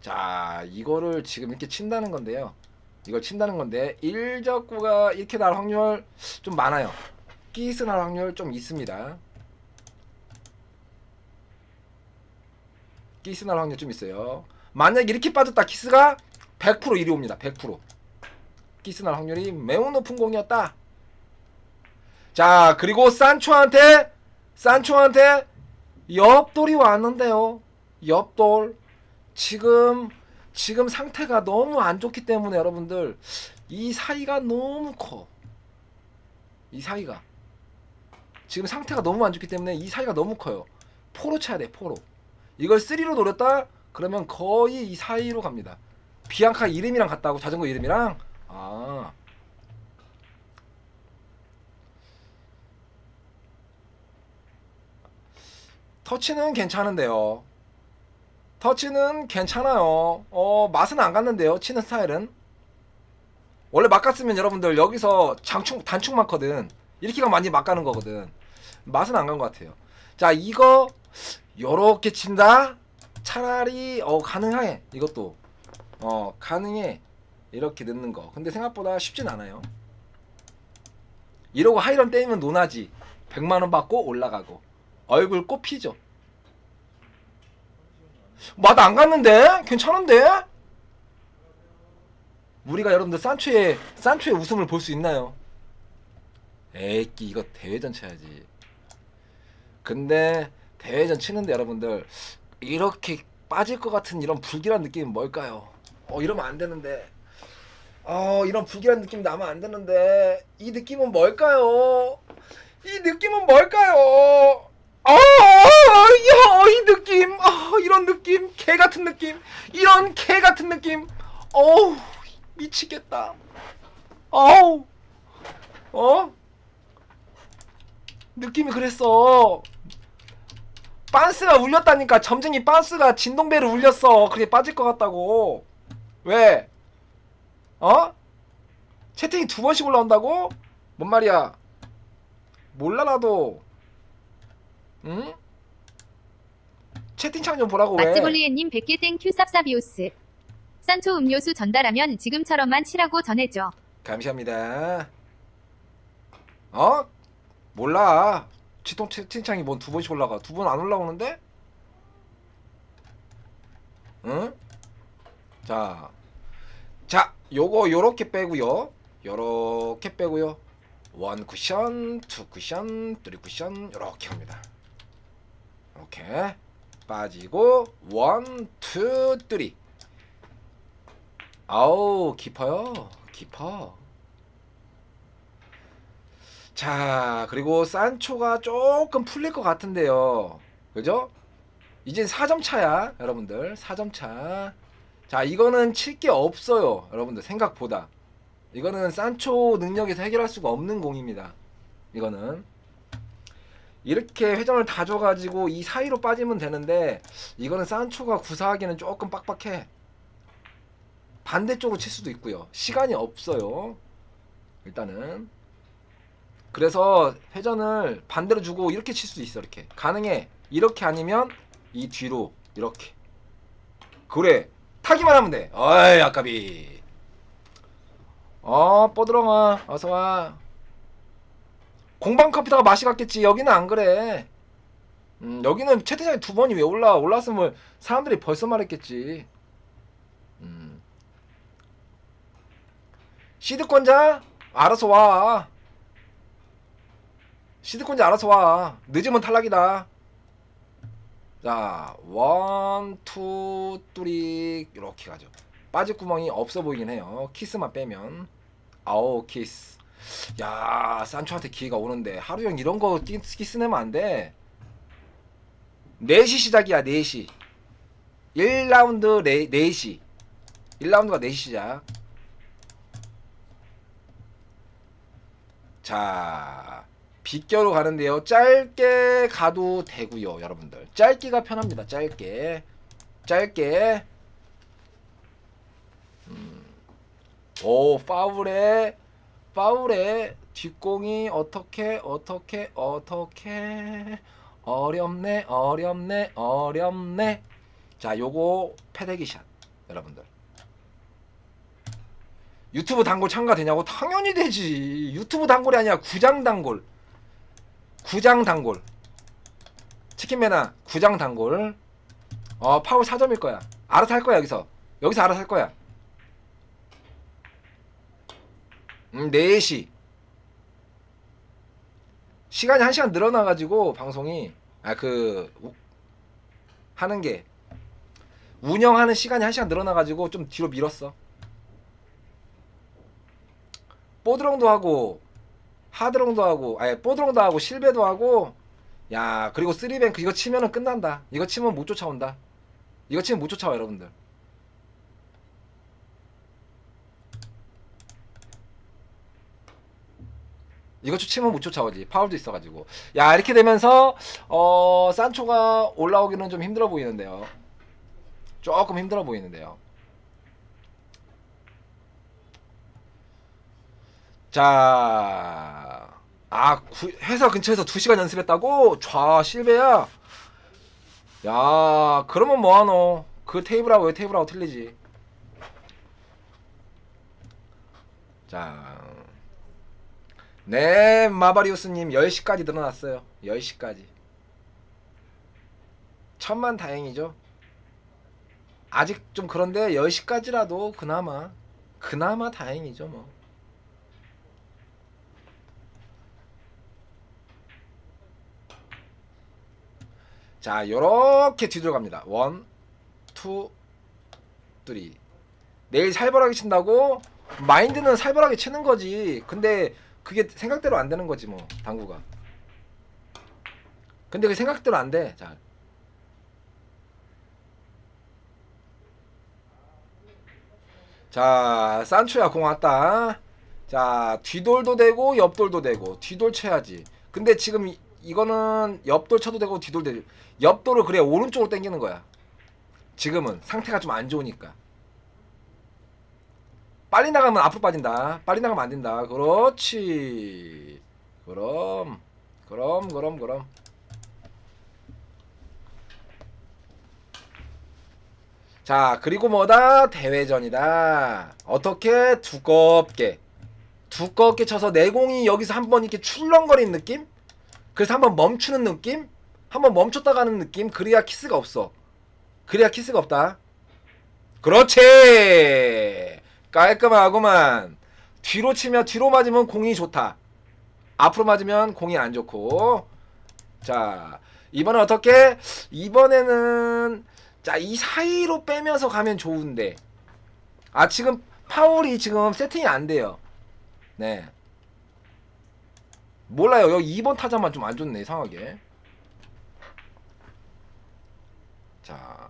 자 이거를 지금 이렇게 친다는 건데요. 이걸 친다는 건데 일적구가 이렇게 날 확률 좀 많아요. 끼스 날 확률 좀 있습니다. 키스 날 확률 좀 있어요. 만약 이렇게 빠졌다 키스가 100% 이리 옵니다. 100% 키스 날 확률이 매우 높은 공이었다. 자 그리고 산초한테 산초한테 옆돌이 왔는데요. 옆돌 지금 지금 상태가 너무 안 좋기 때문에 여러분들 이 사이가 너무 커. 이 사이가 지금 상태가 너무 안 좋기 때문에 이 사이가 너무 커요. 포로 쳐야 돼 포로. 이걸 3로 노렸다? 그러면 거의 이 사이로 갑니다. 비앙카 이름이랑 같다고 자전거 이름이랑 아 터치는 괜찮은데요. 터치는 괜찮아요. 어, 맛은 안 갔는데요. 치는 스타일은. 원래 막 갔으면 여러분들 여기서 장충, 단축 많거든. 이렇게가 많이 막 가는 거거든. 맛은 안 간 것 같아요. 자, 이거, 요렇게 친다? 차라리, 어, 가능해. 이것도. 어, 가능해. 이렇게 넣는 거. 근데 생각보다 쉽진 않아요. 이러고 하이런 때리면 논하지. 100만원 받고 올라가고. 얼굴 꽃피죠. 맛 안 갔는데? 괜찮은데? 우리가 여러분들 산초의 산초의 웃음을 볼 수 있나요? 에이끼 이거 대회전 쳐야지. 근데 대회전 치는데 여러분들 이렇게 빠질 것 같은 이런 불길한 느낌은 뭘까요? 어 이러면 안 되는데. 어 이런 불길한 느낌 나면 안 되는데 이 느낌은 뭘까요? 이 느낌은 뭘까요? 아, 야, 이 느낌, 아, 이런 느낌, 개 같은 느낌, 이런 개 같은 느낌, 어우, 미치겠다. 어우, 어? 느낌이 그랬어. 빤스가 울렸다니까 점쟁이 빤스가 진동배를 울렸어. 그게 빠질 것 같다고. 왜? 어? 채팅이 두 번씩 올라온다고? 뭔 말이야? 몰라 나도. 응? 채팅창 좀 보라고 왜? 마찌골리에님 100개 thank you 쌉싸비오스. 산초 음료수 전달하면 지금처럼만 치라고 전해줘. 감사합니다. 어? 몰라. 치통 채팅창이 뭔 두 번씩 올라가. 두 번 안 올라오는데? 응? 자. 자, 요거 요렇게 빼고요. 요렇게 빼고요. one 쿠션, two 쿠션, three 쿠션 요렇게 합니다. 이렇게 빠지고 one, two, three. 아우 깊어요 깊어 자 그리고 산초가 조금 풀릴 것 같은데요. 그죠? 이제 4점 쳐야 여러분들. 4점 차자 이거는 칠 게 없어요 여러분들 생각보다. 이거는 산초 능력에서 해결할 수가 없는 공입니다 이거는. 이렇게 회전을 다 줘가지고 이 사이로 빠지면 되는데 이거는 산초가 구사하기는 조금 빡빡해. 반대쪽으로 칠 수도 있고요. 시간이 없어요. 일단은 그래서 회전을 반대로 주고 이렇게 칠 수도 있어. 이렇게 가능해. 이렇게 아니면 이 뒤로 이렇게. 그래 타기만 하면 돼. 어이 아까비. 어 뽀드렁아 어서 와. 공방 컴퓨터가 맛이 갔겠지. 여기는 안 그래. 음, 여기는 채팅창에 두 번이 왜 올라? 올랐으면 사람들이 벌써 말했겠지. 음. 시드권자 알아서 와. 시드권자 알아서 와. 늦으면 탈락이다. 자, one, two, three 이렇게 가죠. 빠질 구멍이 없어 보이긴 해요. 키스만 빼면. 아오 키스. 야, 산초한테 기회가 오는데 하루 형 이런 거 띠- 키스 내면 안 돼. 4시 시작이야, 4시. 1라운드 4시. 1라운드가 4시 시작. 자, 빗겨로 가는데요. 짧게 가도 되고요, 여러분들. 짧게가 편합니다. 짧게. 짧게. 음. 오, 파울에 파울에 뒷공이 어떻게 어떻게 어떻게 어렵네 어렵네 어렵네 자 요거 패대기샷 여러분들 유튜브 단골 참가되냐고 당연히 되지 유튜브 단골이 아니라 구장 단골 구장 단골. 치킨맨아 구장 단골. 어 파울 4점일 거야. 알아서 할 거야 여기서. 여기서 알아서 할 거야. 음 4시. 시간이 1시간 늘어나가지고 방송이 아 그 하는 게. 운영하는 시간이 1시간 늘어나가지고 좀 뒤로 밀었어. 뽀드렁도 하고 하드렁도 하고 아니 뽀드렁도 하고 실베도 하고 야 그리고 쓰리뱅크 이거 치면은 끝난다 이거 치면 못 쫓아온다 이거 치면 못 쫓아와 여러분들 이거 치면 못 쫓아오지. 파울도 있어가지고. 야 이렇게 되면서 어 산초가 올라오기는 좀 힘들어 보이는데요. 조금 힘들어 보이는데요. 자, 아 구- 회사 근처에서 2 시간 연습했다고? 좌 실베야. 야, 그러면 뭐하노? 그 테이블하고 왜 테이블하고 틀리지? 자, 네, 마바리우스님 10시까지 늘어났어요. 10시까지. 천만 다행이죠. 아직 좀 그런데 10시까지라도 그나마, 그나마 다행이죠, 뭐. 자, 요렇게 뒤로 갑니다. one, two, three. 내일 살벌하게 친다고? 마인드는 살벌하게 치는 거지. 근데 그게 생각대로 안 되는 거지 뭐 당구가. 근데 그 생각대로 안 돼. 자. 자, 산초야 공 왔다. 자, 뒤돌도 되고 옆돌도 되고 뒤돌 쳐야지. 근데 지금 이, 이거는 옆돌 쳐도 되고 뒤돌 되고 옆돌을 그래 오른쪽으로 당기는 거야. 지금은 상태가 좀 안 좋으니까. 빨리 나가면 앞으로 빠진다. 빨리 나가면 안 된다. 그렇지. 그럼, 그럼, 그럼, 그럼. 자, 그리고 뭐다? 대회전이다. 어떻게? 두껍게. 두껍게 쳐서 내공이 여기서 한번 이렇게 출렁거리는 느낌? 그래서 한번 멈추는 느낌? 한번 멈췄다 가는 느낌? 그래야 키스가 없어. 그래야 키스가 없다. 그렇지! 깔끔하구만. 뒤로 치면 뒤로 맞으면 공이 좋다. 앞으로 맞으면 공이 안 좋고. 자, 이번엔 어떻게? 이번에는 자, 이 사이로 빼면서 가면 좋은데. 아, 지금 파울이 지금 세팅이 안 돼요. 네. 몰라요. 여기 2번 타자만 좀 안 좋네, 이상하게. 자.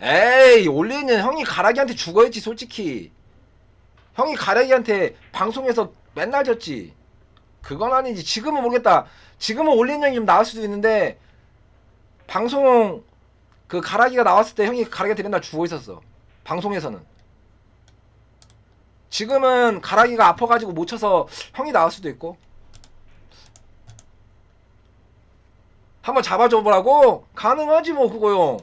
에이, 올리는 형이 가락이한테 죽어야지, 솔직히. 형이 가락이한테 방송에서 맨날 졌지. 그건 아니지. 지금은 모르겠다. 지금은 올리는 형이 좀 나을 수도 있는데, 방송, 그 가락이가 나왔을 때 형이 가락이한테 맨날 죽어 있었어. 방송에서는. 지금은 가락이가 아파가지고 못 쳐서 형이 나올 수도 있고. 한번 잡아줘 보라고? 가능하지 뭐 그거요.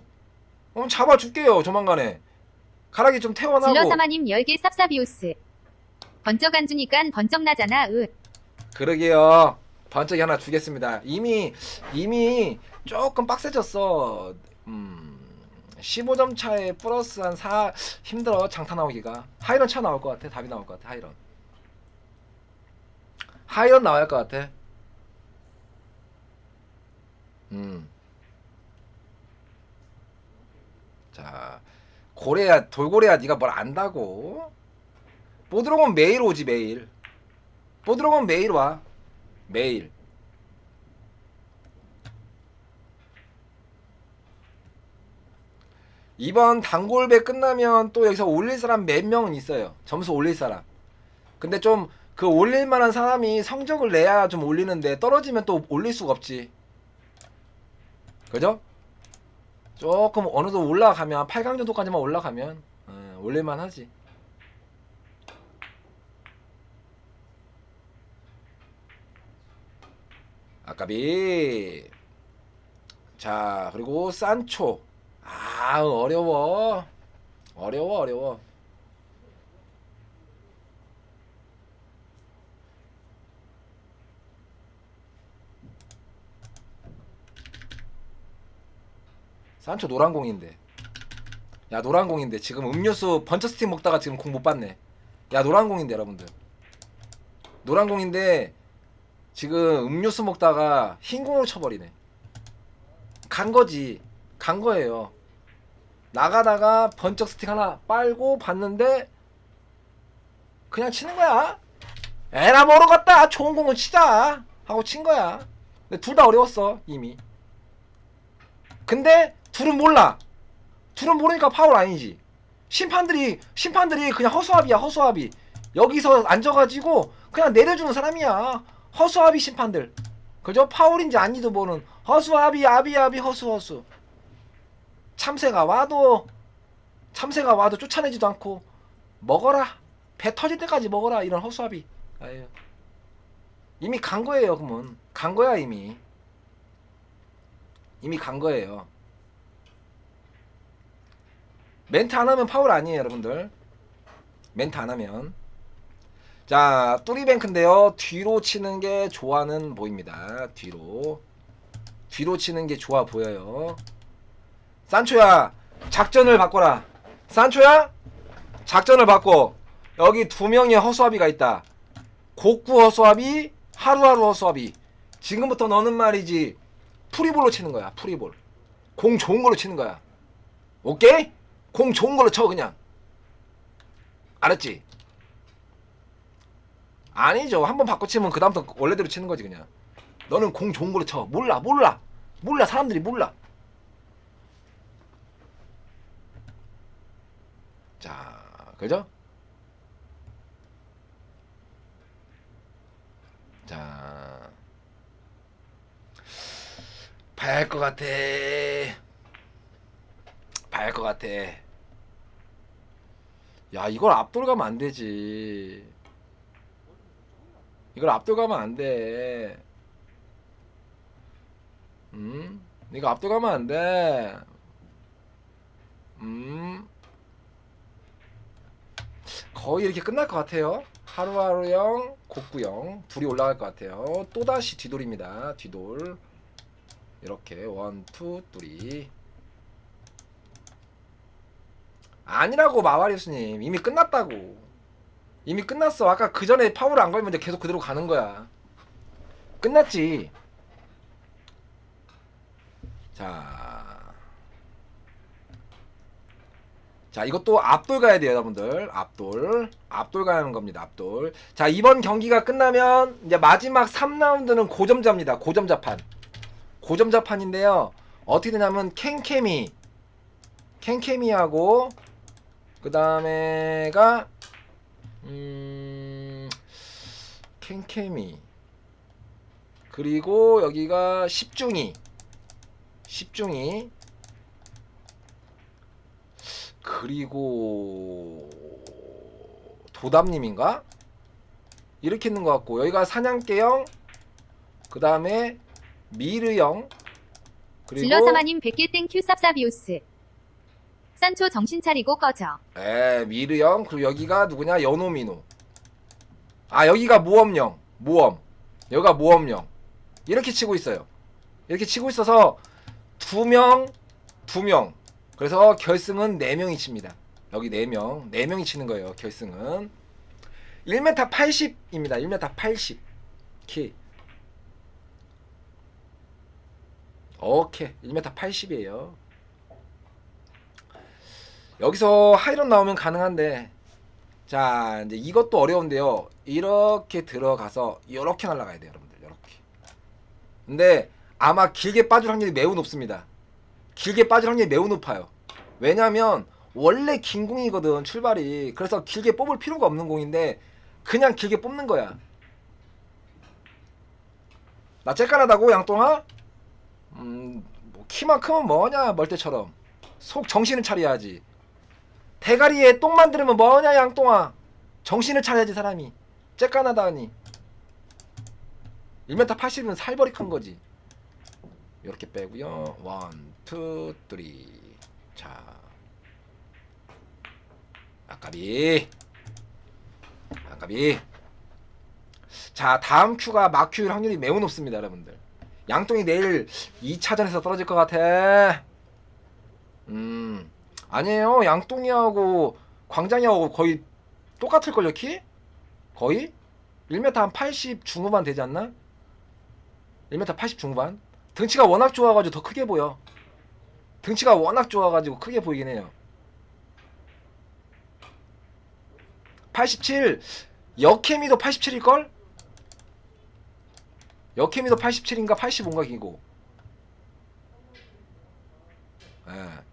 그럼 잡아줄게요 조만간에. 가락이 좀 태어나고. 질러사마님 10개 쌉싸비오스. 번쩍 안 주니깐 번쩍 나잖아, 으. 그러게요. 번쩍이 하나 주겠습니다. 이미 이미 조금 빡세졌어. 음. 15점 차에 플러스 한 4 힘들어 장타 나오기가. 하이런 차 나올 것 같아. 답이 나올 것 같아. 하이런. 하이런 나와야 할 것 같아. 음. 자, 고래야 돌고래야 네가 뭘 안다고? 보드롱은 매일 오지 매일. 보드롱은 매일 와. 매일. 이번 단골배 끝나면 또 여기서 올릴 사람 몇 명은 있어요. 점수 올릴 사람. 근데 좀 그 올릴 만한 사람이 성적을 내야 좀 올리는데 떨어지면 또 올릴 수가 없지. 그죠? 조금 어느 정도 올라가면 8강 정도까지만 올라가면 어, 올릴만 하지. 아까비. 자, 그리고 산초. 아, 어려워. 어려워, 어려워. 산초 노란 공인데. 야, 노란 공인데. 지금 음료수 번처 스틱 먹다가 지금 공 못 봤네. 야, 노란 공인데, 여러분들. 노란 공인데, 지금 음료수 먹다가 흰 공을 쳐버리네. 간 거지. 간 거예요. 나가다가 번쩍 스틱 하나 빨고 봤는데 그냥 치는 거야. 에라 모르겠다. 좋은 공을 치자. 하고 친 거야. 근데 둘 다 어려웠어 이미. 근데 둘은 몰라. 둘은 모르니까 파울 아니지. 심판들이 심판들이 그냥 허수아비야 허수아비. 여기서 앉아가지고 그냥 내려주는 사람이야. 허수아비 심판들 그죠? 파울인지 아닌지도 모르는 허수아비 아비 아비 허수 허수 참새가 와도 참새가 와도 쫓아내지도 않고 먹어라 배 터질 때까지 먹어라 이런 허수아비 아유. 이미 간 거예요 그러면 간 거야 이미 이미 간 거예요 멘트 안 하면 파울 아니에요 여러분들. 멘트 안 하면. 자 뚜리뱅크인데요. 뒤로 치는 게 좋아는 보입니다. 뒤로. 뒤로 치는 게 좋아 보여요. 산초야 작전을 바꿔라. 산초야 작전을 바꿔. 여기 두 명의 허수아비가 있다. 곡구 허수아비 하루하루 허수아비. 지금부터 너는 말이지. 프리볼로 치는 거야 프리볼. 공 좋은 걸로 치는 거야. 오케이? 공 좋은 걸로 쳐 그냥. 알았지? 아니죠. 한 번 바꿔 치면 그 다음부터 원래대로 치는 거지 그냥. 너는 공 좋은 걸로 쳐. 몰라 몰라. 몰라 사람들이 몰라. 자 그죠? 자. 봐야 할 것 같아. 봐야 할 것 같아 야 이걸 앞돌 가면 안 되지. 이걸 앞돌 가면 안돼. 음? 이거 앞돌 가면 안돼. 음? 거의 이렇게 끝날 것 같아요. 하루하루형 곡구형 둘이 올라갈 것 같아요. 또다시 뒤돌입니다. 뒤돌. 이렇게 one two three 아니라고 마와리 스님. 이미 끝났다고. 이미 끝났어. 아까 그 전에 파울 안 걸면 계속 그대로 가는 거야. 끝났지. 자, 자 이것도 앞돌 가야 돼요 여러분들. 앞돌. 앞돌 가는 겁니다 앞돌. 자 이번 경기가 끝나면 이제 마지막 3라운드는 고점자입니다 고점자판. 고점자판인데요. 어떻게 되냐면 캔케미. 캔케미하고 그 다음에가 음 캔케미. 그리고 여기가 십중이. 십중이. 그리고 도담님인가? 이렇게 있는 것 같고 여기가 사냥개형 그 다음에 미르형 그리고 질러사마님 100개 땡큐 쌉싸비우스. 산초 정신 차리고 꺼져. 에 미르형 그리고 여기가 누구냐? 연호민호 아 여기가 모험령. 모험. 여기가 모험령. 이렇게 치고 있어요. 이렇게 치고 있어서 두 명 두 명. 그래서 결승은 네 명이 칩니다. 여기 네 명 네 명이 치는 거예요 결승은. 1m 80입니다. 1m 80 키. 오케이. 1m 80이에요 여기서 하이런 나오면 가능한데 자 이제 이것도 어려운데요. 이렇게 들어가서 이렇게 날아가야 돼요 여러분들. 이렇게. 근데 아마 길게 빠질 확률이 매우 높습니다. 길게 빠질 확률이 매우 높아요. 왜냐면 원래 긴 공이거든 출발이. 그래서 길게 뽑을 필요가 없는 공인데 그냥 길게 뽑는 거야. 나 쬐깐하다고 양똥아? 음 뭐 키만 크면 뭐냐 멀때처럼. 속 정신을 차려야지 대가리에 똥만 들면 뭐냐 양똥아? 정신을 차려야지 사람이. 쬐깐하다니. 1m 80은 살벌이 큰 거지. 이렇게 빼고요. one, two, three. 자. 아까비. 아까비. 자 다음 큐가 막큐일 확률이 매우 높습니다 여러분들. 양똥이 내일 2차전에서 떨어질 것 같아. 음 아니에요 양똥이하고 광장이하고 거의 똑같을걸요 키? 거의? 1m 한 80 중후반 되지 않나? 1m 80 중후반? 등치가 워낙 좋아가지고 더 크게 보여 등치가 워낙 좋아가지고 크게 보이긴 해요 87 여케미도 87일걸? 여케미도 87인가 85인가 기고 예.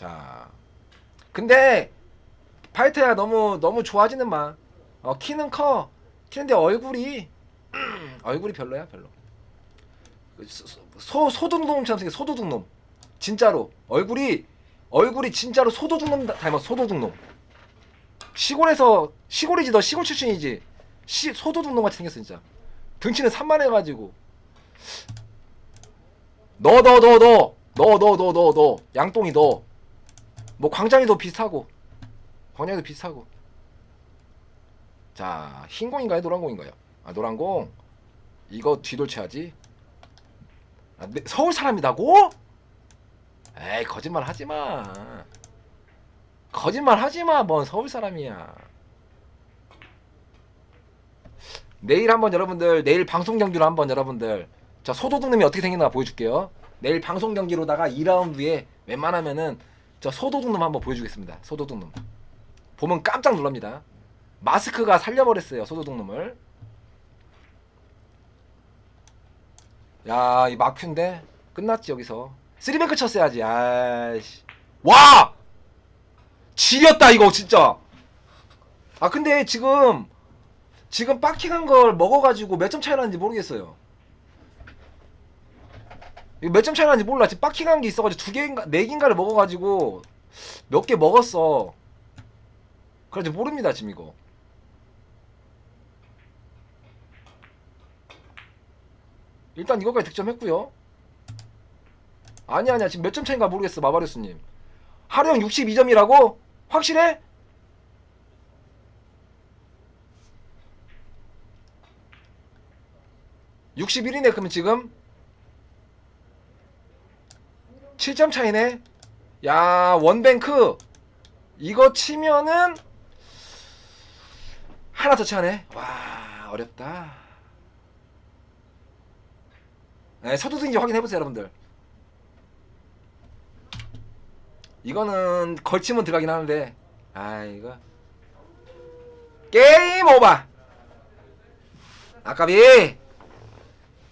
자. 근데 파이터야 너무 너무 좋아하지는 마. 어 키는 커. 키는데 얼굴이 얼굴이 별로야 별로. 소, 소 소도둑놈처럼 생긴 소도둑놈. 진짜로. 얼굴이 얼굴이 진짜로 소도둑놈 닮았어 소도둑놈. 시골에서 시골이지 너 시골 출신이지. 시, 소도둑놈 같이 생겼어 진짜. 등치는 산만해가지고. 너 너 너 너. 너 너 너 너 너. 양똥이 너 뭐 광장이도 비슷하고 광장이도 비슷하고. 자 흰공인가요? 노란공인가요? 아 노란공. 이거 뒤돌쳐야지? 아, 네, 서울 사람이다고? 에이 거짓말 하지마. 거짓말 하지마 뭔 서울 사람이야. 내일 한번 여러분들 내일 방송 경기로 한번 여러분들. 자 소도둑님이 어떻게 생겼나 보여줄게요. 내일 방송 경기로다가 2라운드에 웬만하면은 저 소도둑놈 한번 보여주겠습니다. 소도둑놈 보면 깜짝 놀랍니다. 마스크가 살려버렸어요 소도둑놈을. 야 이 마큐인데? 끝났지 여기서. 쓰리뱅크 쳤어야지 아이씨. 와! 지렸다 이거 진짜. 아 근데 지금 지금 빠킹한 걸 먹어가지고 몇 점 차이 나는지 모르겠어요 이거 몇 점 차이 나는지 몰라. 지금 빠킹한 게 있어가지고 두 개인가 네 개인가를 먹어가지고 몇 개 먹었어. 그래서 모릅니다 지금 이거. 일단 이거까지 득점했고요. 아니 아니야. 지금 몇 점 차인가 모르겠어 마바리스님. 하루형 62점이라고? 확실해? (61이네) 그러면 지금 7점 차이네. 야 원뱅크. 이거 치면은 하나 더 차네. 와 어렵다. 네, 서두든지 확인해 보세요 여러분들. 이거는 걸치면 들어가긴 하는데. 아 이거. 게임 오버! 아까비!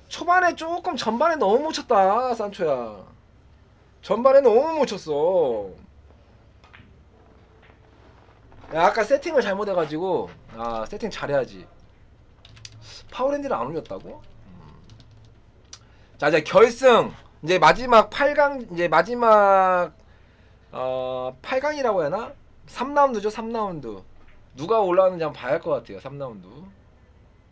초반에 조금 전반에 너무 못 쳤다 산초야 전반에 너무 못 쳤어 야, 아까 세팅을 잘못해가지고 아 세팅 잘해야지 파워랜드를 안 올렸다고? 음. 자 이제 결승 이제 마지막 8강 이제 마지막 어 8강이라고 해야 하나? 3라운드죠 3라운드 누가 올라왔는지 한번 봐야 할 것 같아요 3라운드